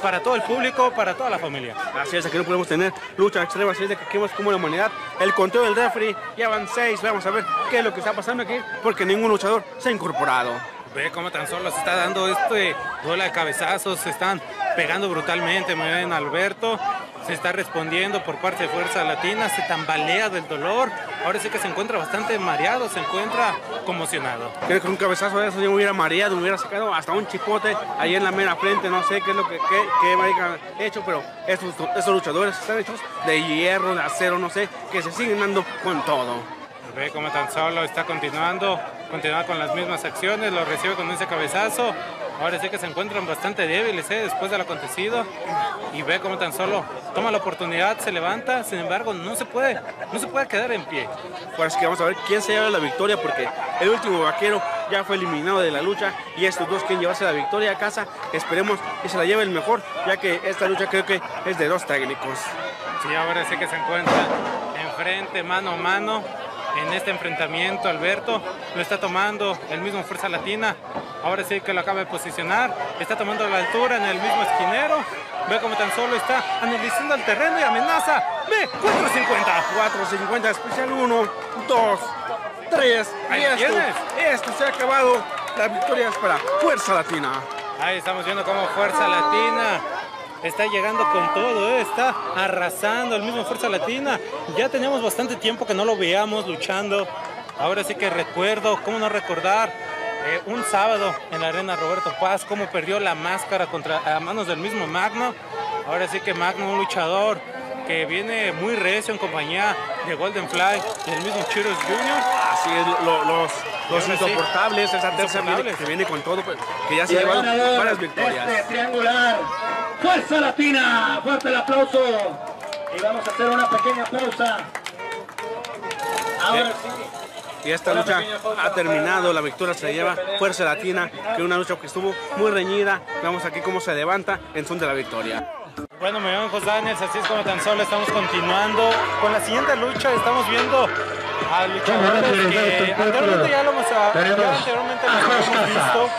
para todo el público, para toda la familia. Así es, aquí no podemos tener lucha extrema, así es de que queremos como la humanidad. El conteo del referee, ya van seis, vamos a ver qué es lo que está pasando aquí, porque ningún luchador se ha incorporado. Ve cómo tan solo se está dando este duelo de cabezazos, se están pegando brutalmente, me ven Alberto, se está respondiendo por parte de Fuerza Latina, se tambalea del dolor, ahora sí que se encuentra bastante mareado, se encuentra conmocionado. Creo que un cabezazo de eso yo me hubiera mareado, me hubiera sacado hasta un chipote ahí en la mera frente, no sé qué es lo que qué, qué marica ha hecho, pero estos, estos luchadores están hechos de hierro, de acero, no sé, que se siguen dando con todo. Ve cómo tan solo está continuando, continúa con las mismas acciones, lo recibe con ese cabezazo. Ahora sí que se encuentran bastante débiles ¿eh? después del acontecido. Y ve cómo tan solo toma la oportunidad, se levanta, sin embargo no se puede, no se puede quedar en pie. Pues que vamos a ver quién se lleva la victoria, porque el último vaquero ya fue eliminado de la lucha y estos dos quieren llevarse la victoria a casa. Esperemos que se la lleve el mejor, ya que esta lucha creo que es de dos técnicos. Sí, ahora sí que se encuentran enfrente, mano a mano. En este enfrentamiento, Alberto lo está tomando el mismo Fuerza Latina. Ahora sí que lo acaba de posicionar. Está tomando la altura en el mismo esquinero. Ve como tan solo está analizando el terreno y amenaza. Ve, 450. 4.50, especial 1, 2, 3. Y Ahí esto, tienes. esto se ha acabado. La victoria es para Fuerza Latina. Ahí estamos viendo cómo Fuerza Latina está llegando con todo, ¿eh? está arrasando el mismo Fuerza Latina. Ya teníamos bastante tiempo que no lo veíamos luchando. Ahora sí que recuerdo, cómo no recordar, eh, un sábado en la arena Roberto Paz, cómo perdió la máscara contra, a manos del mismo Magno. Ahora sí que Magno, un luchador que viene muy recio en compañía de Golden Fly y el mismo Chiros Jr. Así es, lo- los, los sí, insoportables, esa tercera que viene con todo, pues, que ya se ganador varias victorias. Este triangular, Fuerza Latina, fuerte el aplauso. Y vamos a hacer una pequeña pausa. Ahora sí. Y esta lucha ha terminado, la victoria se lleva Fuerza Latina, que una lucha que estuvo muy reñida. Vemos aquí cómo se levanta en son de la victoria. Bueno, me llamo José Daniels, así es como tan solo estamos continuando con la siguiente lucha. Estamos viendo a luchadores que anteriormente ya lo hemos, ya anteriormente los hemos visto.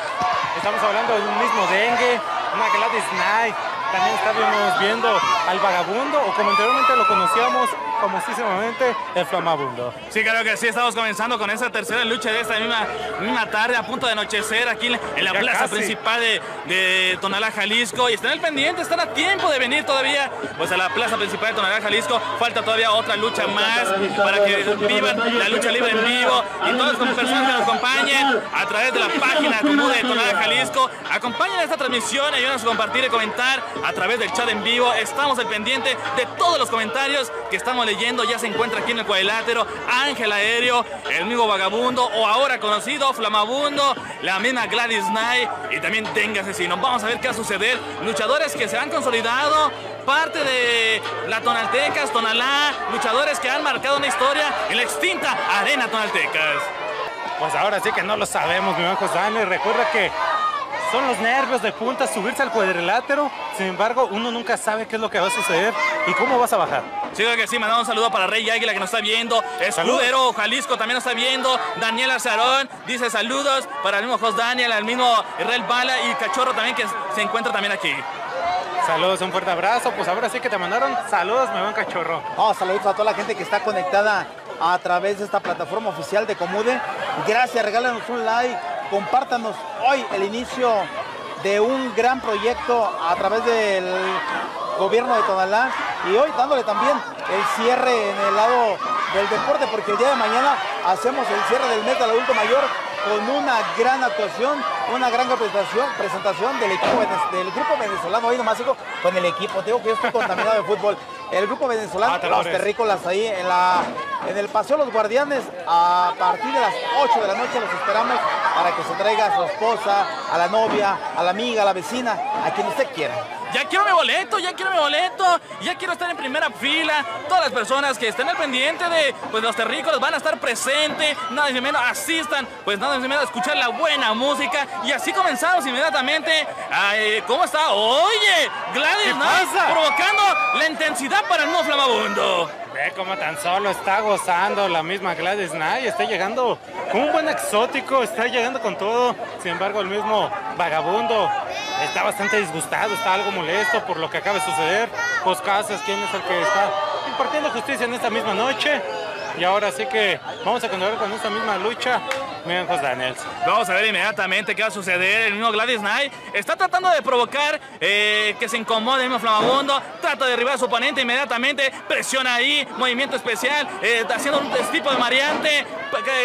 Estamos hablando de un mismo dengue, una Gladys Knight. También estamos viendo al vagabundo, o como anteriormente lo conocíamos, famosísimamente el Flamabundo. Sí, creo que sí, estamos comenzando con esa tercera lucha de esta misma, misma tarde, a punto de anochecer aquí en la Ya plaza casi. principal de, de Tonalá, Jalisco. Y están al pendiente, están a tiempo de venir todavía pues a la plaza principal de Tonalá, Jalisco. Falta todavía otra lucha más para que vivan la lucha libre en vivo y todas las personas que nos acompañen a través de la página común de Tonalá, Jalisco. Acompañen esta transmisión, ayúdanos a compartir y comentar a través del chat en vivo. Estamos al pendiente de todos los comentarios que estamos leyendo. Ya se encuentra aquí en el cuadrilátero Ángel Aéreo, el mismo Vagabundo o ahora conocido Flamabundo, la misma Gladys Knight y también Dengue Asesino. Vamos a ver qué va a suceder. Luchadores que se han consolidado, parte de la Tonaltecas, Tonalá, luchadores que han marcado una historia en la extinta Arena Tonaltecas. Pues ahora sí que no lo sabemos, mi buen José Daniel. Recuerda que son los nervios de punta subirse al cuadrilátero. Sin embargo, uno nunca sabe qué es lo que va a suceder y cómo vas a bajar. Sí, creo que sí, mandamos un saludo para Rey Águila que nos está viendo. Escudero Jalisco también nos está viendo. Daniel Azarón dice saludos para el mismo Jos Daniel, al mismo Israel Bala y Cachorro también que se encuentra también aquí. Saludos, un fuerte abrazo. Pues ahora sí que te mandaron saludos, mi buen cachorro. Oh, saludos a toda la gente que está conectada a través de esta plataforma oficial de Comude. Gracias, regálanos un like, compártanos hoy el inicio de un gran proyecto a través del gobierno de Tonalá y hoy dándole también el cierre en el lado del deporte porque el día de mañana hacemos el cierre del mes del adulto mayor con una gran actuación, una gran presentación, presentación del equipo del grupo venezolano, hoy nomás digo con el equipo, te digo que yo estoy contaminado de fútbol, el grupo venezolano, Ah, los terrícolas ahí en la en el Paseo Los Guardianes a partir de las 8 de la noche los esperamos para que se traiga a su esposa, a la novia, a la amiga, a la vecina, a quien usted quiera. Ya quiero mi boleto, ya quiero mi boleto, ya quiero estar en primera fila. Todas las personas que estén al pendiente de pues, los terrícolas van a estar presentes, nada más menos asistan, pues nada más menos a escuchar la buena música. Y así comenzamos inmediatamente. Ay, ¿Cómo está? Oye, Gladys ¿Qué Knight pasa? provocando la intensidad para el nuevo Flamabundo. Ve cómo tan solo está gozando la misma Gladys Knight. Está llegando como un buen exótico, está llegando con todo. Sin embargo, el mismo vagabundo está bastante disgustado, está algo molesto por lo que acaba de suceder. Pues Casas, quien es el que está impartiendo justicia en esta misma noche. Y ahora sí que vamos a continuar con esta misma lucha. Vamos a ver inmediatamente qué va a suceder. El mismo Gladys Knight está tratando de provocar eh, que se incomode el mismo Flamabundo. Trata de derribar a su oponente inmediatamente. Presiona ahí. Movimiento especial. eh, haciendo un tipo de variante.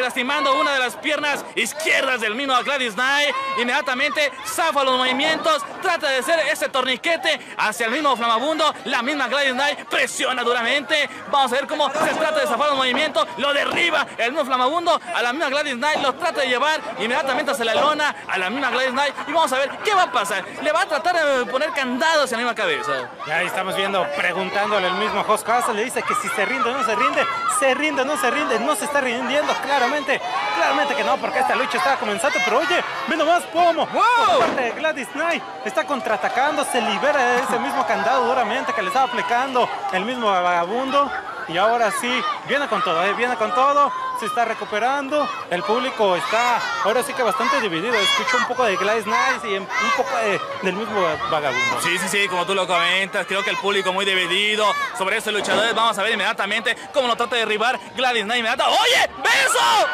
Lastimando una de las piernas izquierdas del mismo Gladys Knight. Inmediatamente zafa los movimientos. Trata de hacer ese torniquete hacia el mismo Flamabundo. La misma Gladys Knight presiona duramente. Vamos a ver cómo se trata de zafar los movimientos. Lo derriba el mismo Flamabundo. A la misma Gladys Knight lo trata de llevar inmediatamente hacia la lona. A la misma Gladys Knight. Y vamos a ver qué va a pasar. Le va a tratar de poner candados en la misma cabeza. Ahí estamos viendo, preguntándole al mismo Jos Casas, le dice que si se rinde o no se rinde, se rinde o no se rinde, no se está rindiendo, claramente, claramente que no, porque esta lucha estaba comenzando, pero oye, ve nomás cómo, ¡Wow! por parte de Gladys Knight, está contraatacando, se libera de ese mismo candado duramente que le estaba aplicando el mismo vagabundo, y ahora sí, viene con todo, eh, viene con todo, se está recuperando, el público está ahora sí que bastante dividido, escucho un poco de Gladys Knight y un poco de- del mismo vagabundo. Sí, sí, sí, como tú lo comentas, creo que el público muy dividido sobre estos luchadores. Vamos a ver inmediatamente cómo lo trata de derribar Gladys Knight inmediata. ¡Oye! ¡Beso!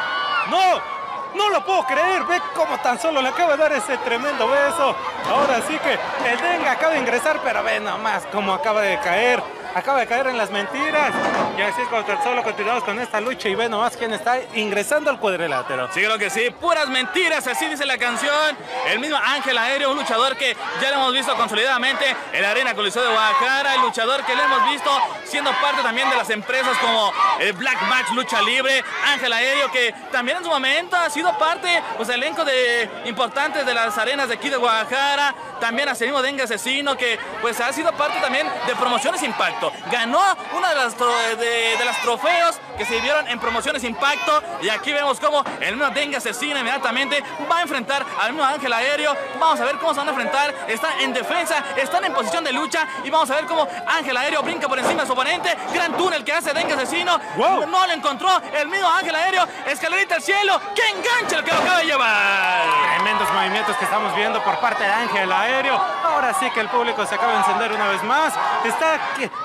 ¡No! ¡No lo puedo creer! Ve cómo tan solo le acaba de dar ese tremendo beso. Ahora sí que el Denga acaba de ingresar, pero ve nomás cómo acaba de caer. Acaba de caer en las mentiras. Y así es tan solo continuamos con esta lucha y ve nomás quién está ingresando al cuadrilátero. Sí, creo que sí. Puras mentiras, así dice la canción. El mismo Ángel Aéreo, un luchador que ya lo hemos visto consolidadamente en la Arena Coliseo de Guadalajara. El luchador que lo hemos visto siendo parte también de las empresas como el Black Max Lucha Libre. Ángel Aéreo que también en su momento ha sido parte, pues, elenco de importantes de las arenas de aquí de Guadalajara. También mismo Dengue Asesino que pues ha sido parte también de Promociones Impacto. Ganó una de las, de, de las trofeos que se dieron en Promociones Impacto. Y aquí vemos cómo el mismo Dengue Asesino inmediatamente va a enfrentar al mismo Ángel Aéreo. Vamos a ver cómo se van a enfrentar. Están en defensa, están en posición de lucha. Y vamos a ver cómo Ángel Aéreo brinca por encima de su oponente. Gran túnel que hace Dengue Asesino. ¡Wow! No lo encontró el mismo Ángel Aéreo. Escalerita al cielo. ¡Qué enganche el que lo acaba de llevar! Tremendos movimientos que estamos viendo por parte de Ángel Aéreo. Ahora sí que el público se acaba de encender una vez más. Está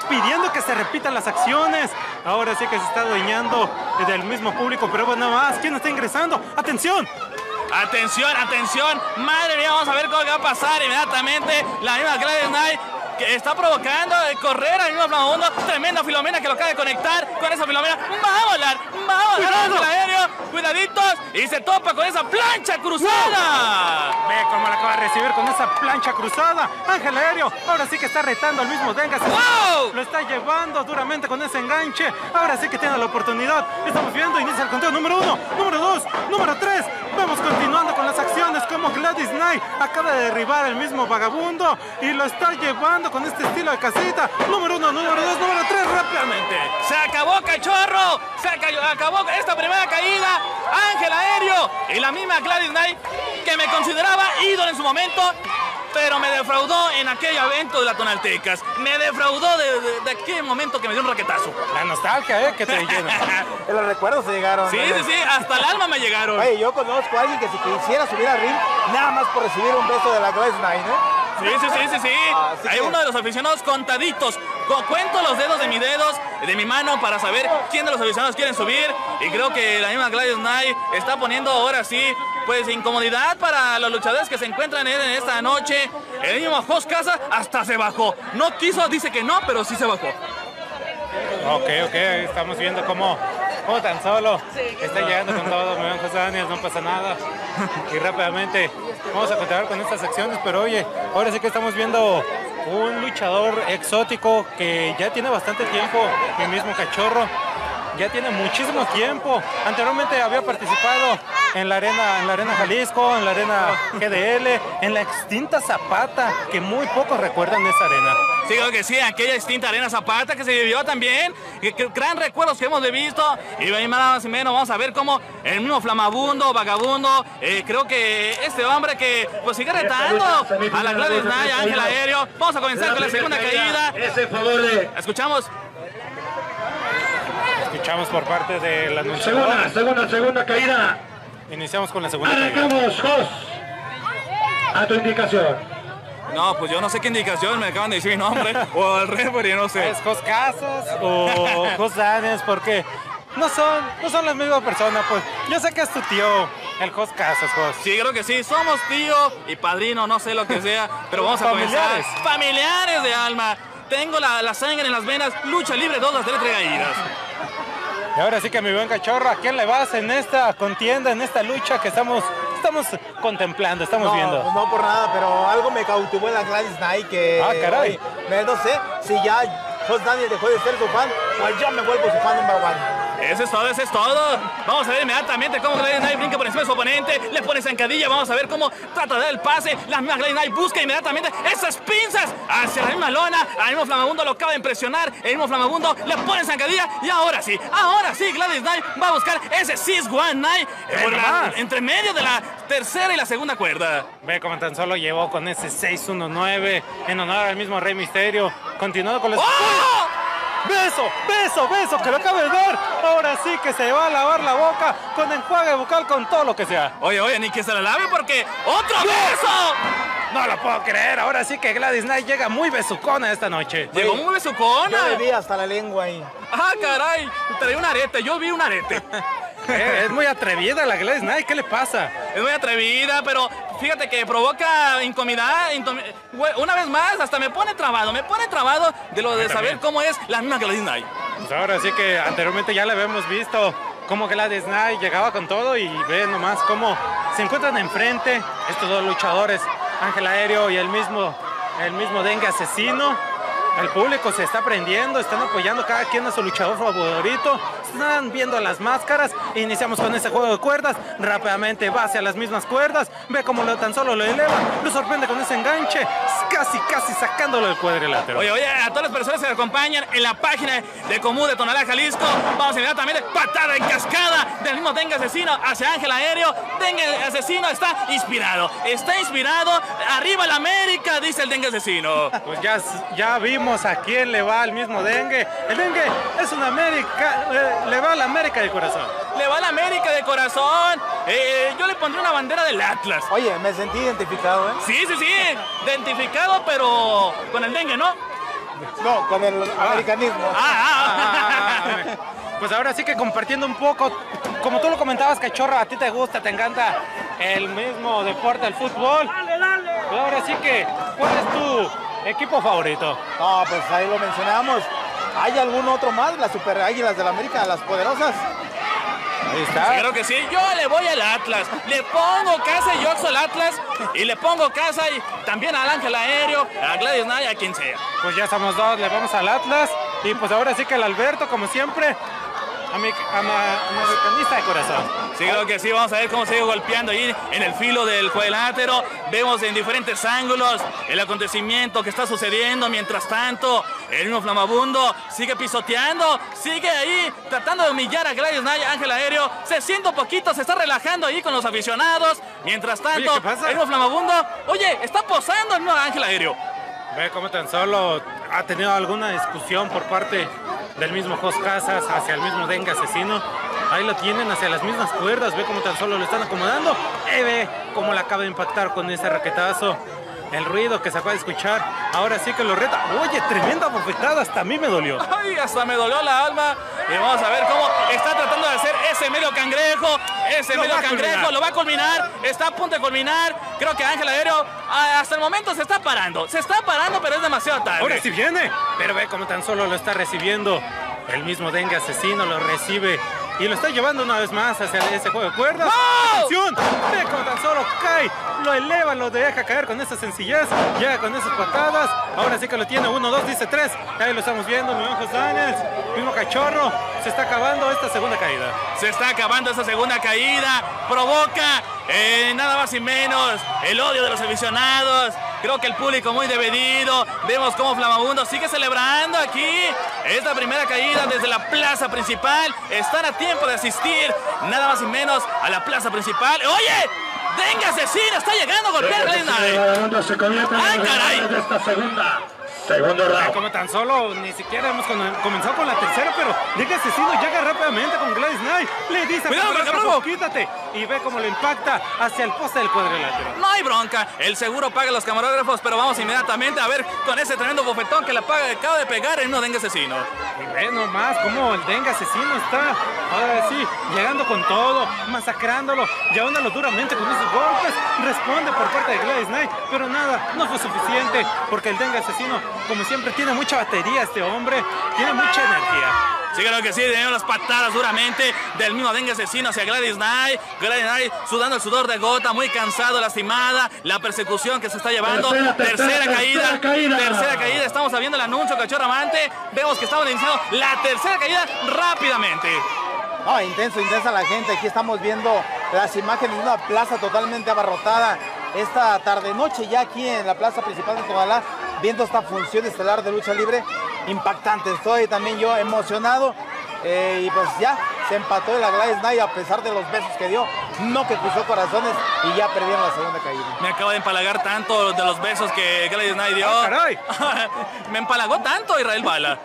pidiendo que se repitan las acciones. ahora sí que se está adueñando del mismo público, pero bueno, más, ¿quién está ingresando? ¡Atención! Atención, atención. Madre mía, vamos a ver cómo va a pasar inmediatamente. La misma Gladys Knight que está provocando de correr al mismo Flamabundo. Tremenda Filomena que lo acaba de conectar con esa Filomena. Va a volar, va a volar el aéreo. Cuidaditos. Y se topa con esa plancha cruzada. Ve cómo la acaba de recibir con esa plancha cruzada. Ángel Aéreo, ahora sí que está retando al mismo Dengas. ¡Wow! Lo está llevando duramente con ese enganche. Ahora sí que tiene la oportunidad. Estamos viendo, inicia el conteo número uno, número dos, número tres. Vamos continuando con las acciones como Gladys Knight acaba de derribar el mismo vagabundo y lo está llevando con este estilo de casita. Número uno, número dos, número tres, rápidamente. Se acabó, cachorro. Se aca- acabó esta primera caída. Ángel Aéreo y la misma Gladys Knight que me consideraba ídolo en su momento. Pero me defraudó en aquel evento de la Tonaltecas. Me defraudó de, de- de aquel momento que me dio un raquetazo. La nostalgia, ¿eh? Que te llena. Los recuerdos se llegaron. Sí, ¿no? sí, sí, hasta el alma me llegaron. Oye, yo conozco a alguien que si quisiera subir al ring, nada más por recibir un beso de la Gladys Knight, ¿eh? Sí, sí, sí, sí, sí. Así Hay que- uno de los aficionados contaditos. Co- cuento los dedos de mis dedos, de mi mano, para saber quién de los aficionados quieren subir. Y creo que la misma Gladys Knight está poniendo ahora sí, pues, incomodidad para los luchadores que se encuentran en esta noche. El mismo Jos Casa hasta se bajó. No quiso, dice que no, pero sí se bajó. Ok, ok, estamos viendo cómo, cómo tan solo está llegando con todo, me ven José Daniels, no pasa nada. Y rápidamente vamos a continuar con estas secciones, pero oye, ahora sí que estamos viendo un luchador exótico que ya tiene bastante tiempo, mi mismo cachorro, ya tiene muchísimo tiempo. Anteriormente había participado en la arena, en la arena Jalisco, en la arena GDL, en la extinta Zapata, que muy pocos recuerdan de esa arena. Sí, creo que sí, aquella extinta Arena Zapata que se vivió también. Que, que gran recuerdos que hemos de visto. Y más y menos vamos a ver cómo el mismo Flamabundo, Vagabundo, eh, creo que este hombre que pues sigue retando a la Gladys Knight, a Ángel Aéreo. Vamos a comenzar con la segunda caída. Es en favor de Escuchamos. Escuchamos por parte del anunciador. segunda, segunda, segunda caída. Iniciamos con la segunda caída. Arrancamos, Jos. A tu indicación. No, pues yo no sé qué indicación me acaban de decir mi nombre. o el referee, no sé. ¿Es Jos Casas o Jos Daniels? Porque no son, no son la misma persona, pues. Yo sé que es tu tío, el Jos Casas, Jos. Sí, creo que sí. Somos tío y padrino, no sé lo que sea, pero vamos a Familiares. comenzar. Familiares de alma. Tengo la, la sangre en las venas. Lucha libre, dos las tres caídas. Y ahora sí que mi buen cachorro, ¿a quién le vas en esta contienda, en esta lucha que estamos, estamos contemplando, estamos No, viendo? no por nada, pero algo me cautivó en la Gladys Knight que... Ah, caray. no sé si ya Jos Daniel dejó de ser su fan, pues yo me vuelvo su fan number one. Eso es todo, eso es todo. Vamos a ver inmediatamente cómo Gladys Knight brinca por encima de su oponente. Le pone zancadilla. Vamos a ver cómo trata de dar el pase. La misma Gladys Knight busca inmediatamente esas pinzas hacia la misma lona. Al mismo Flamabundo lo acaba de impresionar. El mismo Flamabundo le pone zancadilla. Y ahora sí, ahora sí, Gladys Knight va a buscar ese Sis One Knight entre medio de la tercera y la segunda cuerda. Ve como tan solo llevó con ese 6-1-9 en honor al mismo Rey Misterio. Continuando con los... ¡Oh! Beso, beso, beso, que lo acaba de dar. Ahora sí que se va a lavar la boca con enjuague bucal, con todo lo que sea. Oye, oye, ni que se la lave porque ¡otro beso! No lo puedo creer. Ahora sí que Gladys Knight llega muy besucona esta noche. Llegó muy Yo besucona. le vi hasta la lengua ahí. Ah, caray, traía un arete, yo vi un arete. Eh, es muy atrevida la Gladys Knight. ¿Qué le pasa? Es muy atrevida, pero fíjate que provoca incomodidad. Una vez más, hasta me pone trabado, me pone trabado de lo de saber cómo es la misma Gladys Knight. Pues ahora sí que anteriormente ya le habíamos visto cómo Gladys Knight llegaba con todo y ve nomás cómo se encuentran enfrente estos dos luchadores, Ángel Aéreo y el mismo, el mismo Dengue Asesino. El público se está prendiendo, están apoyando cada quien a su luchador favorito, están viendo las máscaras, iniciamos con ese juego de cuerdas, rápidamente va hacia las mismas cuerdas, ve cómo lo, tan solo lo eleva, lo sorprende con ese enganche, casi casi sacándolo del cuadrilátero. Oye, oye, a todas las personas que acompañan en la página de Común de Tonalá, Jalisco, vamos inmediatamente, patada en cascada del mismo Dengue Asesino hacia Ángel Aéreo. Dengue Asesino está inspirado, está inspirado. Arriba la América, dice el Dengue Asesino. Pues ya, ya vimos a quién le va al mismo dengue. El dengue es una América, eh, le va a la América de corazón. Le va la América de corazón. Eh, yo le pondré una bandera del Atlas. Oye, me sentí identificado, ¿eh? Sí, sí, sí, identificado, pero con el dengue, ¿no? No, con el americanismo. Ah, ah, Pues ahora sí que compartiendo un poco, como tú lo comentabas, cachorro, a ti te gusta, te encanta el mismo deporte, el fútbol. Dale, dale. Pues ahora sí que, ¿cuál es tu equipo favorito? No, pues ahí lo mencionamos. ¿Hay algún otro más? Las Super Águilas de la América, las poderosas. Ahí está. Que sí. Yo le voy al Atlas. Le pongo casa y Oxo al Atlas. Y le pongo casa y también al Ángel Aéreo, a Gladys Naya, a quien sea. Pues ya somos dos, le vamos al Atlas. Y pues ahora sí que el Alberto, como siempre, a mi, a de corazón. Sí, creo que sí, vamos a ver cómo sigue golpeando ahí en el filo del cuadrilátero. Vemos en diferentes ángulos el acontecimiento que está sucediendo. Mientras tanto, el mismo Flamabundo sigue pisoteando, sigue ahí tratando de humillar a Gladys Naya, Ángel Aéreo. Se siente un poquito, se está relajando ahí con los aficionados. Mientras tanto, el mismo Flamabundo, oye, está posando el mismo Ángel Aéreo. Ve cómo tan solo ha tenido alguna discusión por parte del mismo Jos Casas hacia el mismo Dengue asesino. Ahí lo tienen hacia las mismas cuerdas, ve cómo tan solo lo están acomodando. Y ve cómo le acaba de impactar con ese raquetazo el ruido que se acaba de escuchar. Ahora sí que lo reta. Oye, tremenda bofetada, hasta a mí me dolió. Ay, hasta me dolió la alma. Y vamos a ver cómo está tratando de hacer ese medio cangrejo. Ese medio cangrejo lo va a culminar. Está a punto de culminar. Creo que Ángel Aéreo hasta el momento se está parando. Se está parando, pero es demasiado tarde. Ahora sí viene. Pero ve cómo tan solo lo está recibiendo. El mismo dengue asesino lo recibe y lo está llevando una vez más hacia ese juego de cuerdas. ¡Atención! Ve cómo tan solo cae, lo eleva, lo deja caer con esa sencillez, llega con esas patadas. Ahora sí que lo tiene, uno, dos, dice tres. Ahí lo estamos viendo, mi ojos Daniels, mismo cachorro. Se está acabando esta segunda caída. Se está acabando esta segunda caída. Provoca eh, nada más y menos el odio de los aficionados. Creo que el público muy dividido. Vemos cómo Flamabundo sigue celebrando aquí esta primera caída desde la plaza principal. Están a tiempo de asistir nada más y menos a la plaza principal. ¡Oye! ¡Dengue asesino! ¡Está llegando a golpear a ¡Ay, caray! De esta segunda. Segundo round. Como tan solo, ni siquiera hemos comenzado con la tercera, pero llega asesino, llega rápidamente con Gladys Knight. Le dice Cuidado, quítate. Y ve cómo lo impacta hacia el poste del cuadrilátero. No hay bronca. El seguro paga los camarógrafos, pero vamos inmediatamente a ver con ese tremendo bofetón que la paga, acaba de pegar en uno dengue asesino. Y ve nomás cómo el dengue asesino está, ahora sí, llegando con todo, masacrándolo, llevándolo duramente con esos golpes. Responde por parte de Gladys Knight, pero nada, no fue suficiente, porque el dengue asesino como siempre, tiene mucha batería este hombre, tiene mucha energía. Sí, creo que sí, tiene las patadas duramente del mismo dengue asesino hacia Gladys Knight. Gladys Knight sudando el sudor de gota, muy cansado, lastimada. La persecución que se está llevando. Tercera, caída, tercera, caída, Estamos viendo el anuncio, cachorro amante. Vemos que estamos iniciando la tercera caída rápidamente. No, intenso, intensa la gente. Aquí estamos viendo las imágenes de una plaza totalmente abarrotada. Esta tarde-noche ya aquí en la plaza principal de Tobalá viendo esta función estelar de lucha libre impactante. Estoy también yo emocionado eh, y pues ya se empató la Gladys Knight a pesar de los besos que dio, no que cruzó corazones y ya perdieron la segunda caída. Me acaba de empalagar tanto de los besos que Gladys Knight dio. Ah, Me empalagó tanto Israel Bala.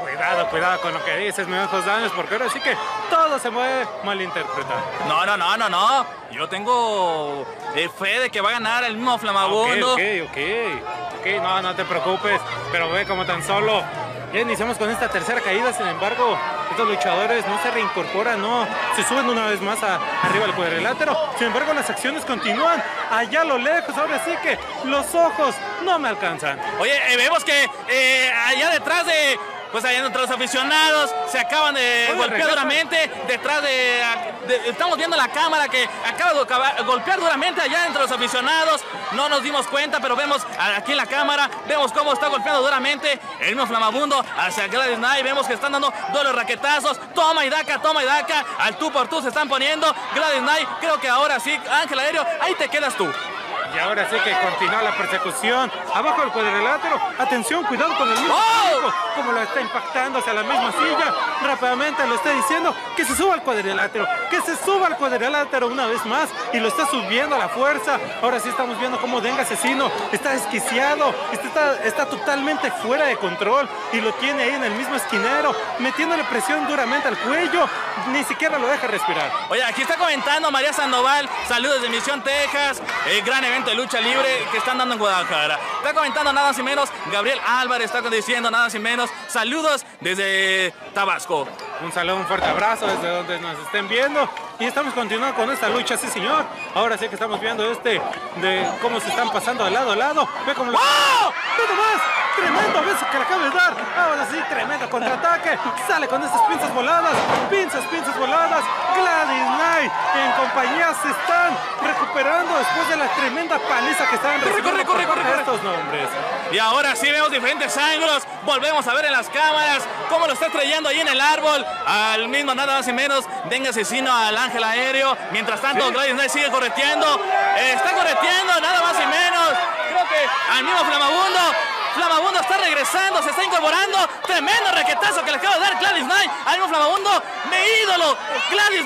Cuidado, cuidado con lo que dices, ojos daños, porque ahora sí que todo se puede malinterpretar. No, no, no, no, no. Yo tengo eh, fe de que va a ganar el mismo Flamabundo. Ok, ok, ok. no, no te preocupes, pero ve como tan solo. Ya iniciamos con esta tercera caída, sin embargo, estos luchadores no se reincorporan, no, se suben una vez más arriba del cuadrilátero. Sin embargo, las acciones continúan allá a lo lejos. Ahora sí que los ojos no me alcanzan. Oye, eh, vemos que eh, allá detrás de pues allá entre los aficionados se acaban de golpear duramente detrás de, estamos viendo la cámara que acaba de golpear duramente allá entre los aficionados. No nos dimos cuenta pero vemos aquí en la cámara vemos cómo está golpeando duramente el mismo Flamabundo hacia Gladys Knight. Vemos que están dando dobles raquetazos. Toma y daca toma y daca. Al tú por tú se están poniendo. Gladys Knight creo que ahora sí Ángel Aéreo ahí te quedas tú y ahora sí que continúa la persecución. Abajo del cuadrilátero. Atención, cuidado con el mismo ¡Oh! Como lo está impactando hacia la misma silla. Rápidamente lo está diciendo que se suba al cuadrilátero. Que se suba al cuadrilátero una vez más. Y lo está subiendo a la fuerza. Ahora sí estamos viendo cómo Denga Asesino está desquiciado. Está, está totalmente fuera de control. Y lo tiene ahí en el mismo esquinero. Metiéndole presión duramente al cuello. Ni siquiera lo deja respirar. Oye, aquí está comentando María Sandoval. Saludos de Misión Texas. El gran evento de lucha libre que están dando en Guadalajara. Está comentando nada más y menos Gabriel Álvarez, está diciendo nada más y menos. Saludos desde Tabasco. Un saludo, un fuerte abrazo desde donde nos estén viendo. Y estamos continuando con esta lucha, sí señor. Ahora sí que estamos viendo este de cómo se están pasando de lado a lado. Ve cómo lo... ¡Oh! ¡Ve nomás! Tremendo beso que le acaba de dar. Ahora sí, tremendo contraataque. Sale con estas pinzas voladas. Pinzas, pinzas voladas. Gladys Se están recuperando después de la tremenda paliza que estaban recibiendo corre, corre, estos nombres. Y ahora sí vemos diferentes ángulos. Volvemos a ver en las cámaras cómo lo está estrellando ahí en el árbol. Al mismo, nada más y menos. Venga asesino al ángel aéreo. Mientras tanto, Gladys Knight sigue correteando. Eh, está correteando, nada más y menos. Creo que al mismo Flamabundo. Flamabundo está regresando, se está incorporando. Tremendo requetazo que le acaba de dar Gladys Knight al mismo Flamabundo. Mi ídolo, Gladys.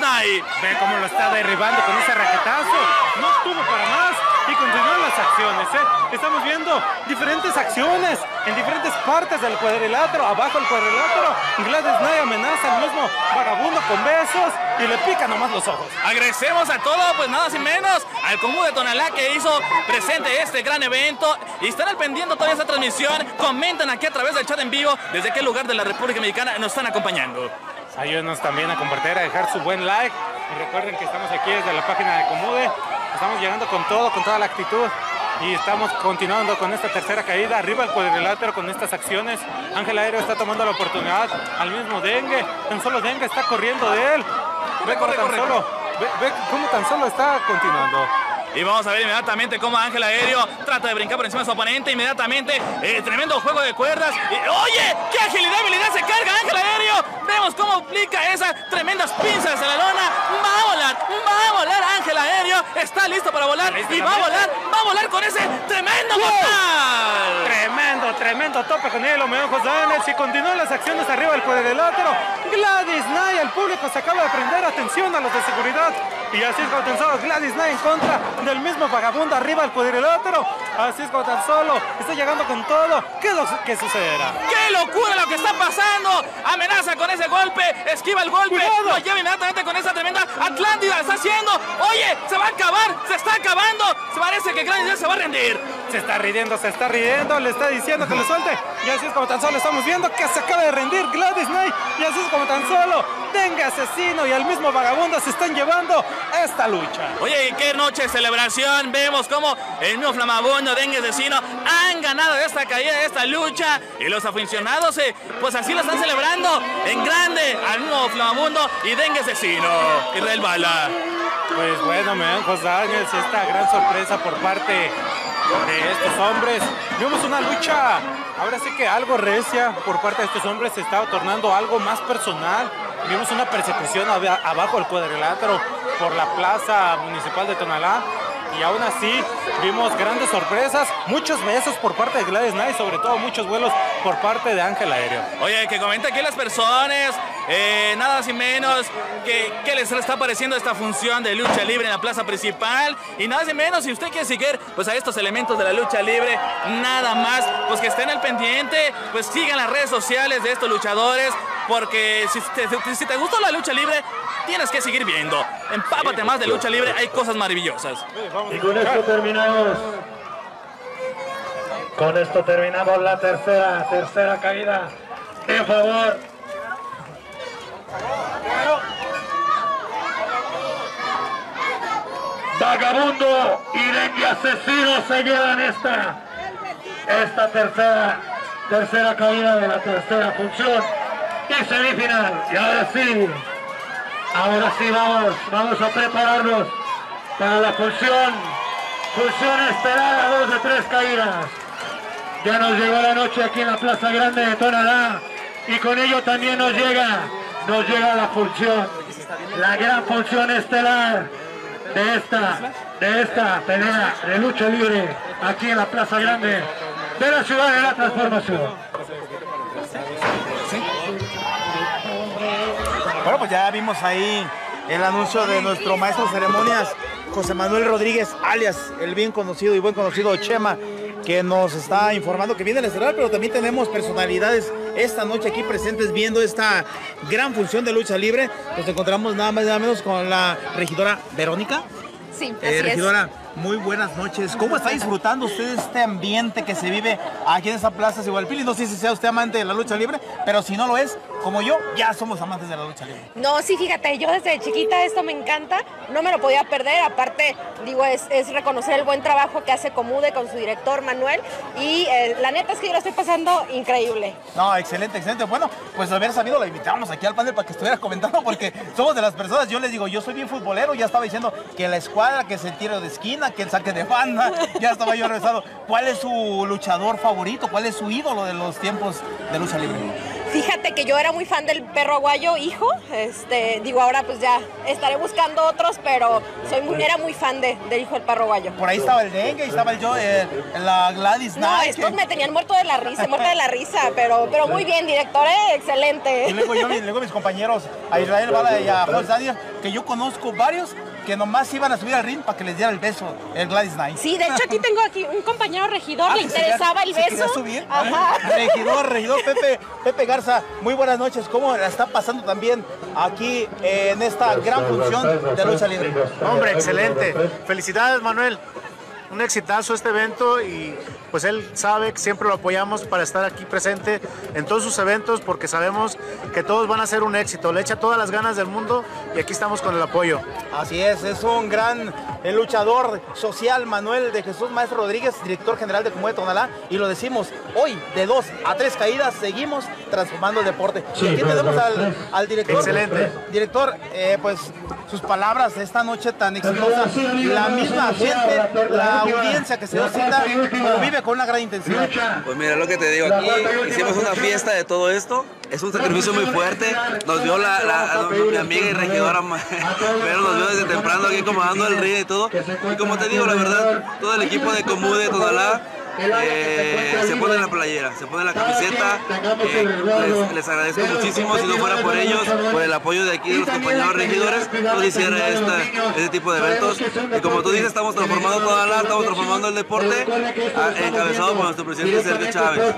Ve cómo lo está derribando con ese raquetazo. No tuvo para más. Y continúan las acciones, ¿eh? Estamos viendo diferentes acciones en diferentes partes del cuadrilátero. Abajo el cuadrilátero. Gladys Knight amenaza al mismo vagabundo con besos y le pica nomás los ojos. Agradecemos a todo, pues nada sin menos, al común de Tonalá que hizo presente este gran evento y están al pendiente toda esta transmisión. Comenten aquí a través del chat en vivo desde qué lugar de la República Mexicana nos están acompañando. Ayúdenos también a compartir, a dejar su buen like. Y recuerden que estamos aquí desde la página de Comude. Estamos llegando con todo, con toda la actitud. Y estamos continuando con esta tercera caída. Arriba el cuadrilátero con estas acciones. Ángel Aéreo está tomando la oportunidad al mismo Dengue. Tan solo Dengue está corriendo de él. Ve cómo corre, tan corre. solo, ve, ve cómo tan solo está continuando. Y vamos a ver inmediatamente cómo Ángel Aéreo trata de brincar por encima de su oponente. Inmediatamente, eh, tremendo juego de cuerdas. Y, ¡Oye! ¡Qué agilidad habilidad se carga Ángel Aéreo! Vemos cómo aplica esas tremendas pinzas en la lona. Va a volar, va a volar Ángel Aéreo. Está listo para volar y va a volar, va a volar con ese tremendo mortal. Tremendo, tremendo tope con él, Ojos Daniels. Y continúan las acciones arriba del cuadrilátero. Gladys Knight, el público se acaba de prender atención a los de seguridad. Y así es como Gladys Knight en contra del mismo vagabundo arriba del cuadrilátero. Así es como tan solo está llegando con todo. ¿Qué es lo que sucederá? ¡Qué locura lo que está pasando! Amenaza con ese golpe, esquiva el golpe, ¡Cuidado! lo lleva inmediatamente con esa tremenda Atlántida, está haciendo. Oye, se va a acabar, se está acabando. Se parece que Gladys se va a rendir. Se está riendo, se está riendo, le está diciendo que le suelte. Y así es como tan solo estamos viendo que se acaba de rendir Gladys Knight. Y así es como tan solo Dengue Asesino y el mismo vagabundo se están llevando esta lucha. Oye, y qué noche de celebración. Vemos cómo el nuevo Flamabundo, Dengue Asesino, han ganado esta caída, esta lucha. Y los aficionados, eh, pues así lo están celebrando en grande al nuevo Flamabundo y Dengue Asesino. Israel Bala. Pues bueno, me dan José Daniels esta gran sorpresa por parte de estos hombres. Vimos una lucha, ahora sí que algo recia por parte de estos hombres, se estaba tornando algo más personal. Vimos una persecución aba- abajo del cuadrilátero por la plaza municipal de Tonalá. Y aún así vimos grandes sorpresas, muchos besos por parte de Gladys Knight, sobre todo muchos vuelos por parte de Ángel Aéreo. Oye, que comenta aquí las personas, eh, nada más y menos, que, que les está pareciendo esta función de lucha libre en la plaza principal. Y nada más y menos, si usted quiere seguir pues, a estos elementos de la lucha libre, nada más, pues que estén al pendiente, pues sigan las redes sociales de estos luchadores, porque si te, si te gustó la lucha libre, tienes que seguir viendo. Empápate más de lucha libre, hay cosas maravillosas. Y con esto terminamos. Con esto terminamos la tercera, tercera caída. En favor. Vagabundo y dengue asesino se llevan esta, esta tercera, tercera caída de la tercera función y semifinal. Y ahora sí, ahora sí vamos, vamos a prepararnos para la función, función estelar a dos de tres caídas. Ya nos llegó la noche aquí en la Plaza Grande de Tonalá y con ello también nos llega, nos llega la función, la gran función estelar de esta, de esta pelea de lucha libre aquí en la Plaza Grande de la ciudad de la transformación. Bueno, pues ya vimos ahí el anuncio de nuestro maestro de ceremonias, José Manuel Rodríguez, alias el bien conocido y buen conocido Chema, que nos está informando que viene el estelar, pero también tenemos personalidades esta noche aquí presentes viendo esta gran función de lucha libre. Nos encontramos nada más y nada menos con la regidora Verónica. Sí, así Eh, es. regidora, muy buenas noches. ¿Cómo está disfrutando usted este ambiente que se vive aquí en esa plaza Igualpili? No sé si sea usted amante de la lucha libre, pero si no lo es, como yo, ya somos amantes de la lucha libre. No, sí, fíjate, yo desde chiquita esto me encanta, no me lo podía perder, aparte, digo, es, es reconocer el buen trabajo que hace Comude con su director Manuel y eh, la neta es que yo lo estoy pasando increíble. No, excelente, excelente. Bueno, pues haber sabido, la invitamos aquí al panel para que estuviera comentando, porque somos de las personas, yo les digo, yo soy bien futbolero, ya estaba diciendo que la escuadra, que es el tiro de esquina, que el saque de banda, ya estaba yo regresado. ¿Cuál es su luchador favorito? ¿Cuál es su ídolo de los tiempos de lucha libre? Fíjate que yo era muy fan del perro aguayo, hijo. Este, digo, ahora pues ya estaré buscando otros, pero soy muy, era muy fan de, del hijo del perro aguayo. Por ahí estaba el dengue, estaba el yo, eh, la Gladys No, Knight. estos me tenían muerto de la risa, muerta de la risa, pero, pero muy bien, director, ¿eh? excelente. Y luego yo, luego mis compañeros, a Israel Bala y a Daniel, que yo conozco varios que nomás iban a subir al ring para que les diera el beso, el Gladys Knight. Sí, de hecho aquí tengo aquí un compañero regidor, Ah, le se interesaba el se beso. subir. Ajá. Regidor, regidor Pepe, Pepe Garza, muy buenas noches. ¿Cómo la está pasando también aquí eh, en esta gran función de lucha libre? Hombre, excelente. Felicidades, Manuel. Un exitazo este evento y pues él sabe que siempre lo apoyamos para estar aquí presente en todos sus eventos porque sabemos que todos van a ser un éxito. Le echa todas las ganas del mundo y aquí estamos con el apoyo. Así es, es un gran luchador social, Manuel de Jesús Maestro Rodríguez, director general de Comunidad Tonalá, y lo decimos, hoy de dos a tres caídas seguimos transformando el deporte. Y aquí tenemos al, al director. Excelente. Director, eh, pues sus palabras de esta noche tan exitosa, la misma gente, la audiencia que se nos cita, lo vive con una gran intensidad. Pues mira lo que te digo, aquí hicimos una fiesta de todo esto. Es un sacrificio muy fuerte. Nos vio la, la- mi amiga y regidora, pero nos vio desde temprano aquí acomodando el río y todo. Y como te digo, la verdad, todo el equipo de Comude, Tonalá, eh, se pone la playera, se pone la camiseta. eh, les, les agradezco muchísimo. Si no fuera por ellos, por el apoyo de aquí de los compañeros regidores, no hiciera esta, este tipo de eventos. Y como tú dices, estamos transformando Tonalá, estamos transformando el deporte, ah, encabezado por nuestro presidente Sergio Chávez.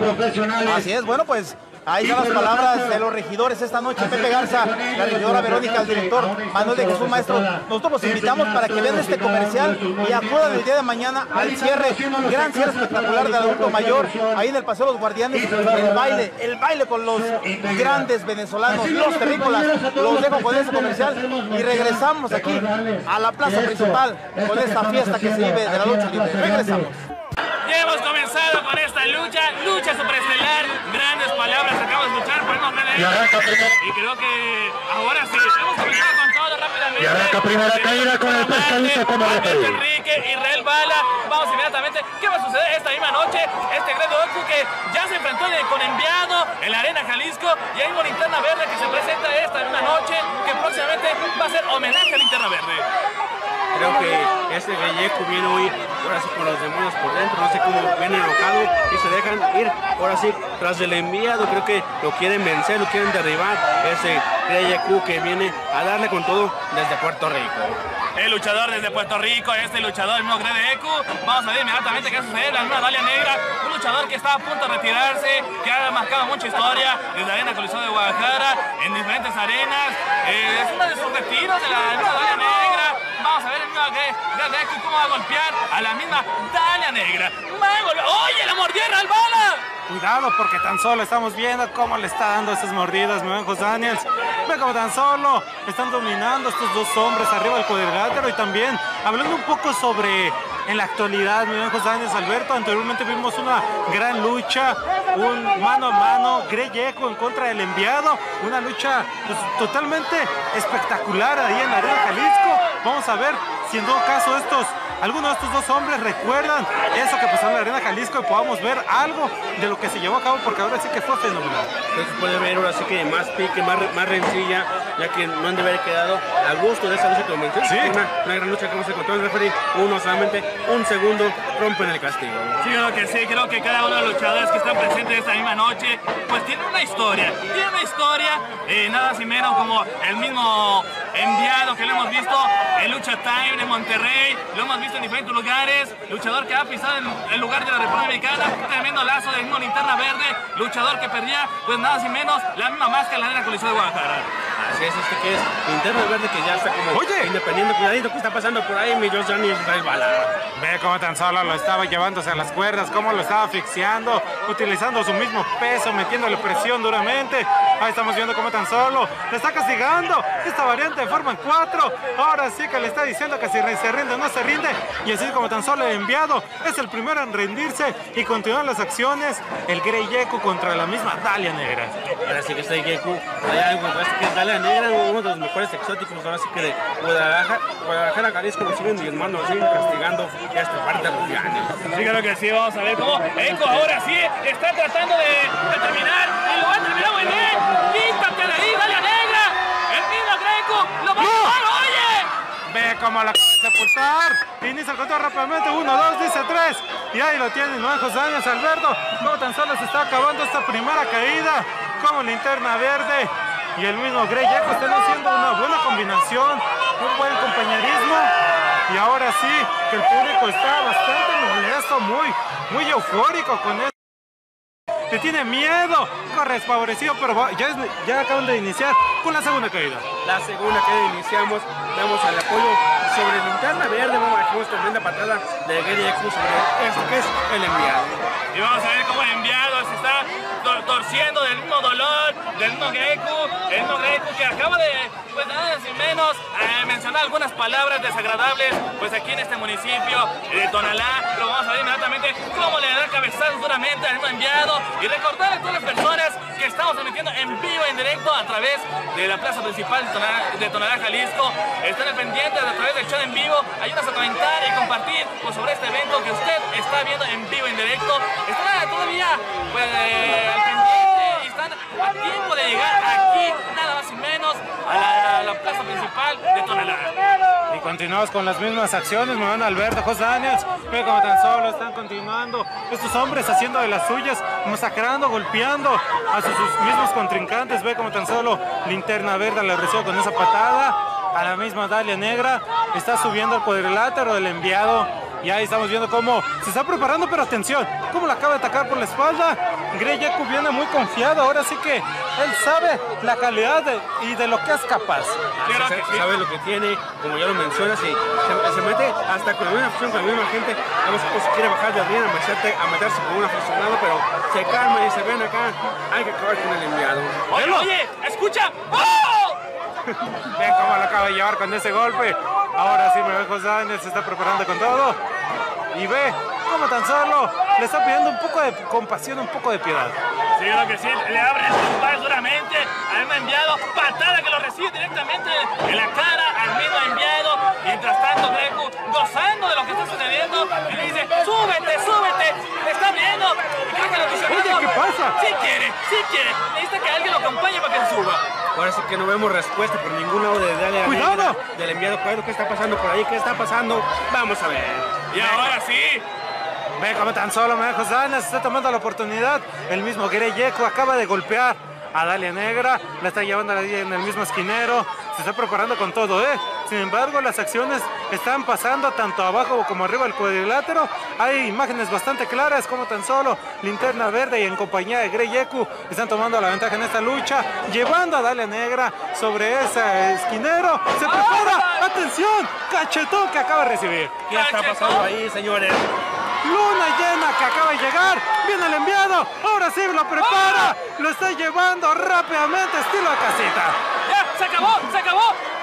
Así es, bueno, pues ahí están las palabras de los regidores esta noche. Pepe Garza, la regidora Verónica, el director Manuel de Jesús Maestro. Nosotros los invitamos para que vean este comercial y acudan el día de mañana al cierre, gran cierre espectacular del adulto mayor, ahí en el Paseo de los Guardianes, el baile, el baile con los grandes venezolanos, los terrícolas. Los dejo con ese comercial y regresamos aquí a la plaza principal con esta fiesta que se vive de la lucha libre. Regresamos. Ya hemos comenzado con esta lucha, lucha superestelar, grandes palabras acabamos de escuchar, podemos ver Y arranca primero. Y creo que ahora sí, hemos comenzado con todo rápidamente. Y arranca primera caída con el pescadito como referee. Enrique, Israel Bala, vamos inmediatamente, ¿qué va a suceder esta misma noche? Este Gredo Oku que ya se enfrentó con Enviado en la Arena Jalisco y hay una linterna verde que se presenta esta misma noche que próximamente va a ser homenaje a linterna verde. Creo que este Galleco viene hoy, ahora sí con los demonios por dentro, no sé cómo viene enojado y se dejan ir, ahora sí, tras el enviado, creo que lo quieren vencer, lo quieren derribar, ese Galleco que viene a darle con todo desde Puerto Rico. El luchador desde Puerto Rico, este luchador, el mismo Grede Eku. Vamos a ver inmediatamente qué sucede. La misma Dalia Negra, un luchador que está a punto de retirarse, que ha marcado mucha historia desde la Arena Coliseo de Guadalajara, en diferentes arenas. Eh, es uno de sus retiros de la misma Dalia Negra. Vamos a ver el mismo Grede Eku cómo va a golpear a la misma Dalia Negra. ¡Oye, la mordieron al bala! Cuidado porque tan solo estamos viendo cómo le está dando esas mordidas mi buen Daniels. Ve como tan solo están dominando estos dos hombres arriba del cuadrilátero y también hablando un poco sobre en la actualidad mi José Daniels Alberto. Anteriormente vimos una gran lucha, un mano a mano, Grey Echo en contra del enviado, una lucha pues, totalmente espectacular ahí en la Arena Jalisco. Vamos a ver si en todo caso estos algunos de estos dos hombres recuerdan eso que pasó en la Arena Jalisco y podamos ver algo de lo que se llevó a cabo porque ahora sí que fue fenomenal. Entonces puede ver ahora sí que más pique, más, más rencilla, ya que no han de haber quedado a gusto de esa lucha que mencioné. Sí. Una, una gran lucha que hemos encontrado el referee, uno solamente, un segundo, rompen el castigo. Sí, creo que sí, creo que cada uno de los luchadores que están presentes esta misma noche, pues tiene una historia, tiene una historia, eh, nada sin menos como el mismo enviado que lo hemos visto en Lucha Time de Monterrey, lo hemos visto en diferentes lugares, luchador que ha pisado en el lugar de la República Dominicana, tremendo lazo de mismo linterna verde, luchador que perdía, pues nada sin menos, la misma máscara en la Coliseo de Guadalajara. Así es, este que es Linterna Verde que ya está como Oye. independiente. Cuidadito, ¿qué está pasando por ahí? Mi Josh bala. Ve cómo tan solo lo estaba llevándose a las cuerdas, cómo lo estaba asfixiando, utilizando su mismo peso, metiéndole presión duramente. Ahí estamos viendo cómo tan solo le está castigando. Esta variante de forma en cuatro. Ahora sí que le está diciendo que si se rinde o no se rinde. Y así como tan solo el enviado es el primero en rendirse y continuar las acciones. El Grey Yeku contra la misma Dalia Negra. Ahora sí que está Geku. Hay algo, este que es Negra, uno de los mejores exóticos. Ahora sí que de Guadalajara, Guadalajara Jalisco lo siguen diezmando, lo siguen castigando ya esta parte rufianes. Sí, claro que sí, vamos a ver cómo Eco ahora sí está tratando de, de terminar y lo va a terminar muy bien. Quítate de ahí, dale a negra. El mismo Greco lo va a tomar, oye. Ve cómo la acaba de sepultar. Inicia el control rápidamente. Uno, dos, dice tres. Y ahí lo tiene Noé José Áñez Alberto. Como tan solo se está acabando esta primera caída. Como linterna verde. Y el mismo Grey Echo están haciendo una buena combinación. Un buen compañerismo. Y ahora sí, que el público está bastante molesto, muy, muy eufórico con esto. Le tiene miedo, corre desfavorecido, pero ya, ya acaban de iniciar con la segunda caída. La segunda que iniciamos, vemos al apoyo sobre Linterna Verde, vamos a ver tremenda patada de Gary Eku sobre esto que es el enviado. Y vamos a ver cómo el enviado se está tor- torciendo del mismo dolor, del mismo Greco, el mismo Greco que acaba de, pues nada sin menos, eh, mencionar algunas palabras desagradables, pues aquí en este municipio de Tonalá, pero vamos a ver inmediatamente cómo le da cabezazos duramente al mismo enviado y recordar a todas las personas que estamos transmitiendo en vivo en directo a través de la plaza principal de Tonalá, de Tonalá, Jalisco. Estén al pendiente a través del chat en vivo, ayúdanos a comentar y compartir pues, sobre este evento que usted está viendo en vivo en directo. Están todavía pues, eh, al pendiente y están a tiempo de llegar aquí, nada más y menos, a la, la plaza principal de Tonalá. Y continuamos con las mismas acciones, van Alberto, José Daniels, ve como tan solo están continuando estos hombres haciendo de las suyas, masacrando, golpeando a sus, mismos contrincantes, ve como tan solo linterna verde le recibe con esa patada, a la misma Dalia Negra, está subiendo el cuadrilátero del enviado, y ahí estamos viendo cómo se está preparando, pero atención, cómo la acaba de atacar por la espalda, Grey Yaku viene muy confiado, ahora sí que él sabe la calidad de- y de lo que es capaz. Claro sabe lo que tiene, como ya lo mencionas, y se, se mete hasta con la misma afición, con la misma gente. Vamos si quiere bajar de ring a meterse, a meterse con un aficionado, pero se calma y se ven acá. Hay que acabar con el enviado. Oye, oye, escucha. ¡Oh! Ven cómo lo acaba de llevar con ese golpe. Ahora sí, José Daniel, se está preparando con todo. Y ve cómo tan solo le está pidiendo un poco de compasión, un poco de piedad. Sí, creo que sí, le abre el espalda duramente al enviado, patada que lo recibe directamente en la cara al mismo enviado. Mientras tanto, Greco gozando de lo que está sucediendo y le dice, súbete, súbete, te está viendo. Y creo que el aficionado Oye, ¿qué pasa? Sí quiere, sí quiere, necesita que alguien lo acompañe para que suba. Ahora sí que no vemos respuesta por ningún lado de Dalia ¡Cuidado! Del enviado. ¿Qué lo que está pasando por ahí? ¿Qué está pasando? Vamos a ver. Y ahora sí, Ve cómo tan solo José Daniel, se está tomando la oportunidad. El mismo Yeco acaba de golpear a Dalia Negra, la está llevando en el mismo esquinero, se está preparando con todo, ¿eh? Sin embargo, las acciones están pasando tanto abajo como arriba del cuadrilátero. Hay imágenes bastante claras, como tan solo Linterna Verde y en compañía de Grey Yeku están tomando la ventaja en esta lucha, llevando a Dalia Negra sobre ese esquinero. ¡Se prepara! ¡Atención! ¡Cachetón que acaba de recibir! ¿Qué está pasando ahí, señores? Luna llena que acaba de llegar. Viene el enviado. Ahora sí lo prepara. Lo está llevando rápidamente estilo de casita. ya, se acabó, se acabó.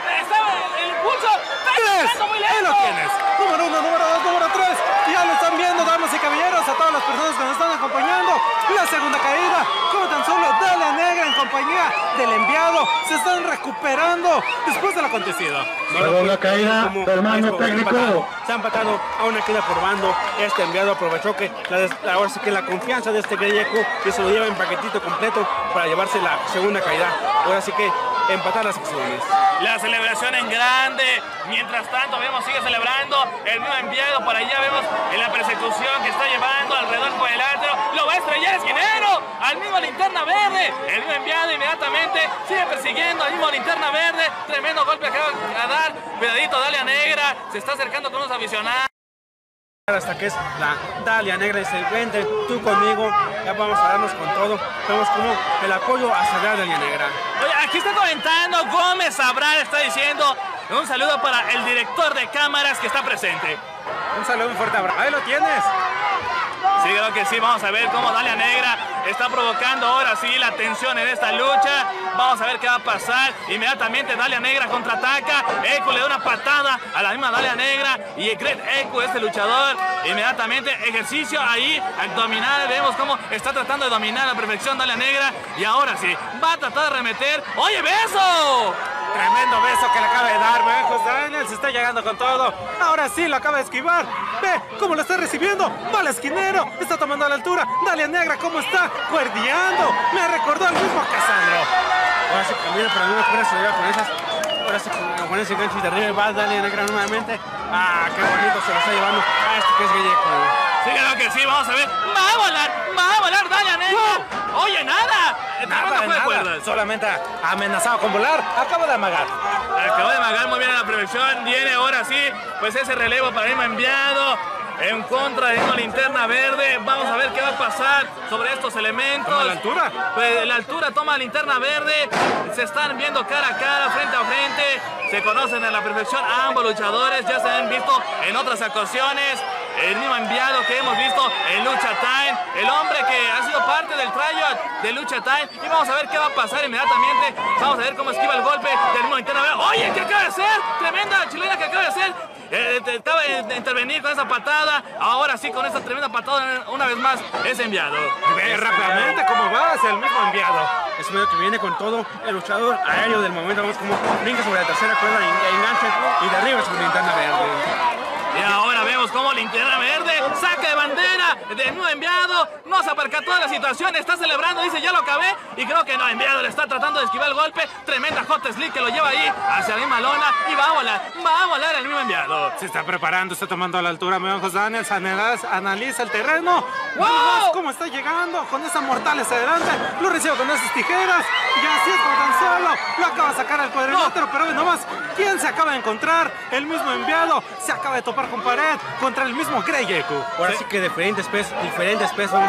Impulso. Tres. Ahí lo tienes. Número uno, número dos, número tres. Ya lo están viendo, damas y caballeros, a todas las personas que nos están acompañando. La segunda caída, como tan solo de la negra en compañía del enviado, se están recuperando después del acontecido. Segunda caída Como del mando técnico. Se ha empatado a una caída por bando. Este enviado aprovechó que la, ahora sí que la confianza de este Greyeku que se lo lleva en paquetito completo para llevarse la segunda caída. Ahora sí que empatar las acciones. La celebración en grande. Mientras tanto, vemos, sigue celebrando. El mismo enviado por allá vemos en la persecución que está llevando alrededor del cuadrilátero. Lo va a estrellar esquinero. Al mismo linterna verde. El mismo enviado inmediatamente sigue persiguiendo al mismo linterna verde. Tremendo golpe que acaba de dar. Cuidadito, Dalia Negra. Se está acercando con unos aficionados. Hasta que es la Dalia Negra y dice, vente tú conmigo, ya vamos a darnos con todo. Vemos como el apoyo hacia la Dalia Negra. Oye, aquí está comentando Gómez Abral, está diciendo un saludo para el director de cámaras que está presente. Un saludo, un fuerte abrazo. Ahí lo tienes. Sí, creo que sí. Vamos a ver cómo Dalia Negra está provocando ahora sí la tensión en esta lucha. Vamos a ver qué va a pasar. Inmediatamente Dalia Negra contraataca. Echo le da una patada a la misma Dalia Negra. Y Greg Echo, este luchador, inmediatamente ejercicio ahí abdominal. Vemos cómo está tratando de dominar a la perfección Dalia Negra. Y ahora sí, va a tratar de remeter. ¡Oye, beso! Tremendo beso que le acaba de dar, vean, José Daniel se está llegando con todo. Ahora sí lo acaba de esquivar. Ve cómo lo está recibiendo. Va al esquinero, está tomando a la altura. Dalia Negra, cómo está cuerdeando. Me recordó al mismo Casandro. Ahora sí camina, pero no me acuerdo si con esas. Ahora sí con- con ese gancho y de arriba va Dalia Negra nuevamente. Ah, qué bonito se lo está llevando a este que es Galleco. Sí, creo que sí. Vamos a ver. ¡Va a volar! ¡Va a Negra! ¡Oye, nada! Nada, fue nada. cuerdas. Solamente amenazado con volar. Acaba de amagar. Acabó de magar muy bien en la prevención. Viene ahora sí, pues ese relevo para Emma enviado. En contra de una linterna verde. Vamos a ver qué va a pasar sobre estos elementos. Toma la altura. Pues la altura toma linterna verde. Se están viendo cara a cara, frente a frente. Se conocen a la perfección ambos luchadores. Ya se han visto en otras ocasiones. El mismo enviado que hemos visto en Lucha Time. El hombre que ha sido parte del tryout de Lucha Time. Y vamos a ver qué va a pasar inmediatamente. Vamos a ver cómo esquiva el golpe del mismo verde. Oye, ¿qué acaba de hacer? Tremenda chilena que acaba de hacer. Eh, te- acaba de intervenir con esa patada. Ahora sí, con esa tremenda patada, una vez más, es enviado. Ve rápidamente cómo va. Es el mismo enviado. Es medio que viene con todo el luchador aéreo del momento. Vemos como brinca sobre la tercera cuerda, en- engancha y derriba su linterna verde. Cómo linterna verde saca de bandera de nuevo enviado. No se percató de la situación, está celebrando, dice ya lo acabé. Y creo que no, enviado le está tratando de esquivar el golpe. Tremenda hot slick que lo lleva ahí hacia la misma lona y va a volar, va a volar el mismo enviado. Se está preparando, está tomando a la altura, vean, José Daniel. Analiza, analiza el terreno. ¡Wow! Cómo está llegando con esas mortales adelante. Lo recibe con esas tijeras. Y así es como tan solo lo acaba de sacar al cuadrilátero. Pero ve nomás, ¿quién se acaba de encontrar? El mismo enviado se acaba de topar con pared contra el mismo Grey Echo. Ahora sí que diferentes pesos, diferentes pesos,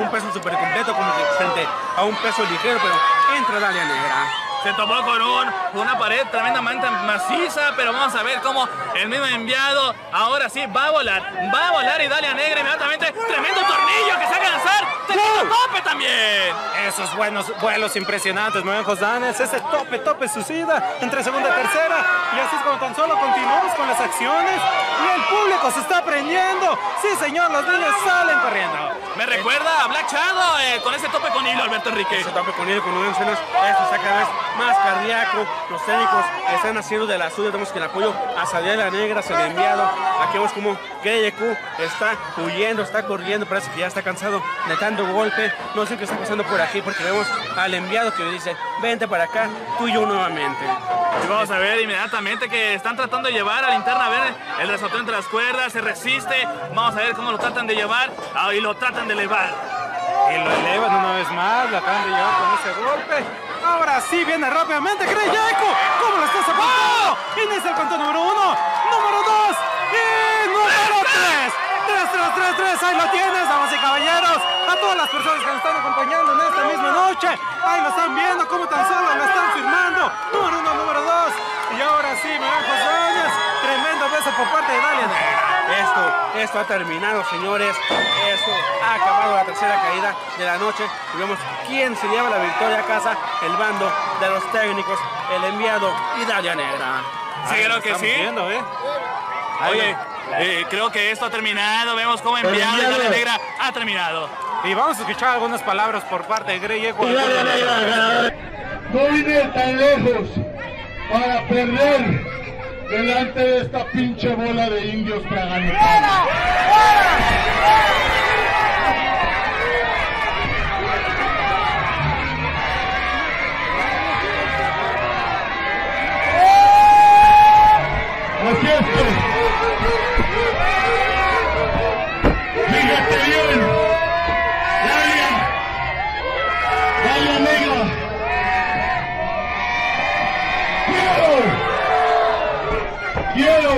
un, peso súper completo como que frente a un peso ligero, pero entra Dalia Negra. Se tomó con un, una pared tremendamente maciza, pero vamos a ver cómo el mismo enviado ahora sí va a volar, va a volar y Dalia Negra inmediatamente, tremendo tornillo que saca a lanzar, tope también. Esos buenos vuelos impresionantes, ¿no ven, José Daniel? Ese tope, tope suicida entre segunda y tercera. Y así es como tan solo continuamos con las acciones. Y el público se está prendiendo. Sí, señor, los niños salen corriendo. Me recuerda a Black Shadow eh, con ese tope con hilo, Alberto Enrique. Ese tope con él, con esto está cada vez más cardíaco. Los técnicos están haciendo de la suya. Vemos que el apoyo hacia la negra se le ha enviado. Aquí vemos como Greyeku está huyendo, está corriendo. Parece que ya está cansado de tanto golpe. No sé qué está pasando por aquí porque vemos al enviado que le dice: Vente para acá, tú y yo nuevamente. Y vamos a ver inmediatamente que están tratando de llevar a linterna verde el resorteo entre las cuerdas, se resiste. Vamos a ver cómo lo tratan de llevar ah, y lo tratan de elevar. Y lo elevan una vez más, lo acaban de llevar con ese golpe. Ahora sí viene rápidamente Grey Echo. ¿Cómo lo está sacando? Inicia el conteo número uno, número dos y número tres. Tres, tres, tres, tres, ahí lo tienes, damas y caballeros. A todas las personas que nos están acompañando en esta misma noche. Ahí lo están viendo, como tan solo lo están firmando. Número uno, número dos. Y ahora sí, me dan José Áñez. Tremendo beso por parte de Dalia Negra. Esto, esto ha terminado, señores. Esto ha acabado la tercera caída de la noche. Y vemos quién se lleva la victoria a casa. El bando de los técnicos, el enviado y Dalia Negra. Sí, creo que sí. viendo, ¿eh? Oye, eh, creo que esto ha terminado. Vemos cómo enviado y Dalia Negra ha terminado. Y vamos a escuchar algunas palabras por parte de Grey Echo. No vine tan lejos para perder delante de esta pinche bola de indios traganos. Así es que, E eu.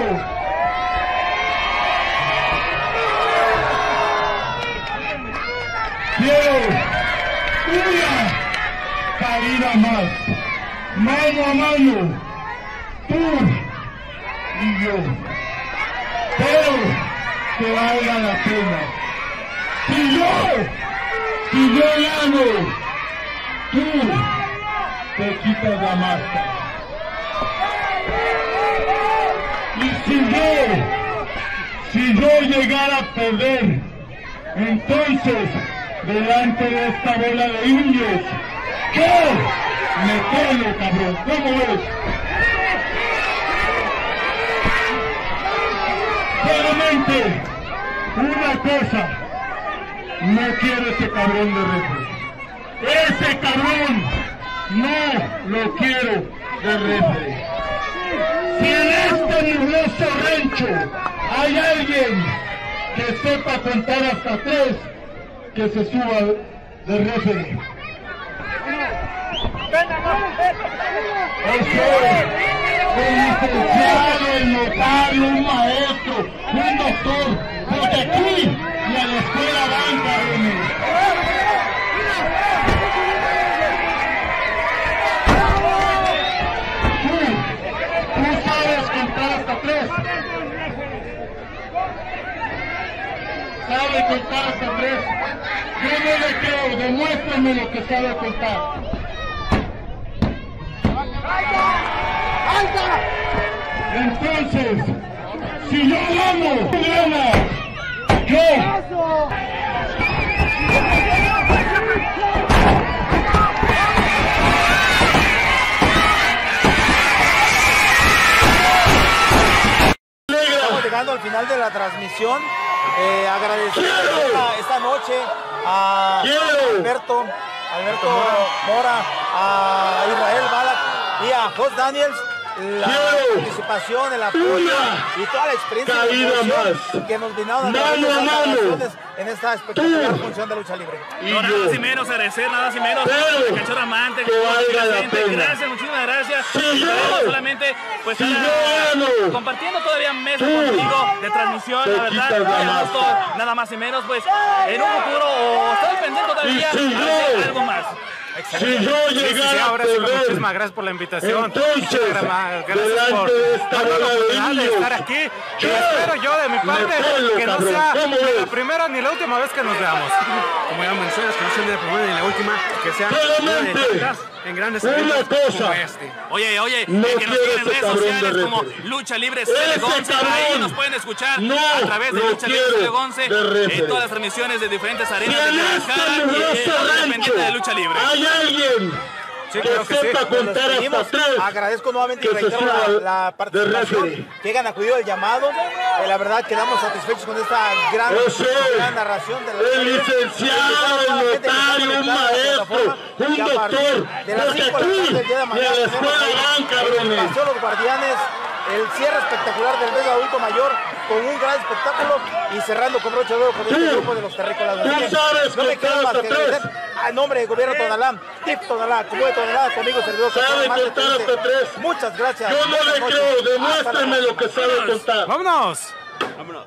E eu, Uia. Karina Mas, mano a mano, tu e eu. Pero. Que valga la pena. Si yo, si yo gano, tú te quitas la máscara. Si yo llegara a perder, entonces, delante de esta bola de indios, yo me pelo, cabrón. ¿Cómo ves? Solamente una cosa, no quiero ese cabrón de refri. Ese cabrón no lo quiero de refri. Si en este nubloso rancho hay alguien que sepa contar hasta tres, que se suba de es. Un licenciado, el notario, un maestro, un doctor, porque aquí y a la escuela van. Tú, tú sabes contar hasta tres. Sabe contar tres. Yo no le creo, demuéstrame lo que sabe contar. Entonces, si yo gano, tú. Yo. Estamos llegando al final de la transmisión. Eh, agradecer esta, esta noche a Alberto, Alberto Mora, a Israel Balak y a Jos Daniels la participación, el apoyo y toda la experiencia y caída emoción que nos vinieron a Mano a en esta espectacular función de lucha libre. No, nada más y menos agradecer, nada más y menos Pero a Cachorro Amante, que valga la pena. gracias, muchísimas gracias. Si Y yo- solamente pues si estar, yo gano, compartiendo todavía mesa tú contigo de transmisión, la verdad, la todo, nada más y menos pues en un futuro o estoy pendiente todavía Y algo más. Si yo Sí, sí, sí, llegara a sí, muchísimas gracias por la invitación. Entonces, gracias delante por de esta bola de oportunidad de indios, estar aquí. yo Y espero yo de mi parte pelo, que no cabrón. sea ¿Cómo ni la primera ni la última vez que nos veamos. Como ya mencionas, que no sea ni la primera ni la última, que sea Solamente tantas en grandes una cosa. como este. Oye, oye, No que nos quiero sigue en ese redes sociales como. Lucha Libre Ese CL11, ahí nos pueden escuchar no a través de Lucha Libre quiero CL11 de referee. en todas las transmisiones de diferentes arenas de en este Guadalajara y rancho independiente de Lucha Libre. hay alguien Sí, que claro que sí. sepa Nos contar hasta tres, Agradezco nuevamente que reitero la, la participación que hayan acudido al llamado. Eh, la verdad quedamos satisfechos con esta gran, gran narración de la El licenciado, el notario, un maestro, un doctor, De las porque 5 de la aquí de ni mañana a la escuela van, cabrones. Paseo Los Guardianes, el cierre espectacular del de adulto mayor con un gran espectáculo y cerrando con broche de oro con este grupo de los terrícolas. no me contar queda más hasta que agradecer a nombre del gobierno Tonalá, TIP Tonalá, como de Tonalá, conmigo servidor. Sabe contar hasta tres. Muchas gracias. Yo no le creo, próxima. lo que sabe contar. ¡Vámonos! Vámonos.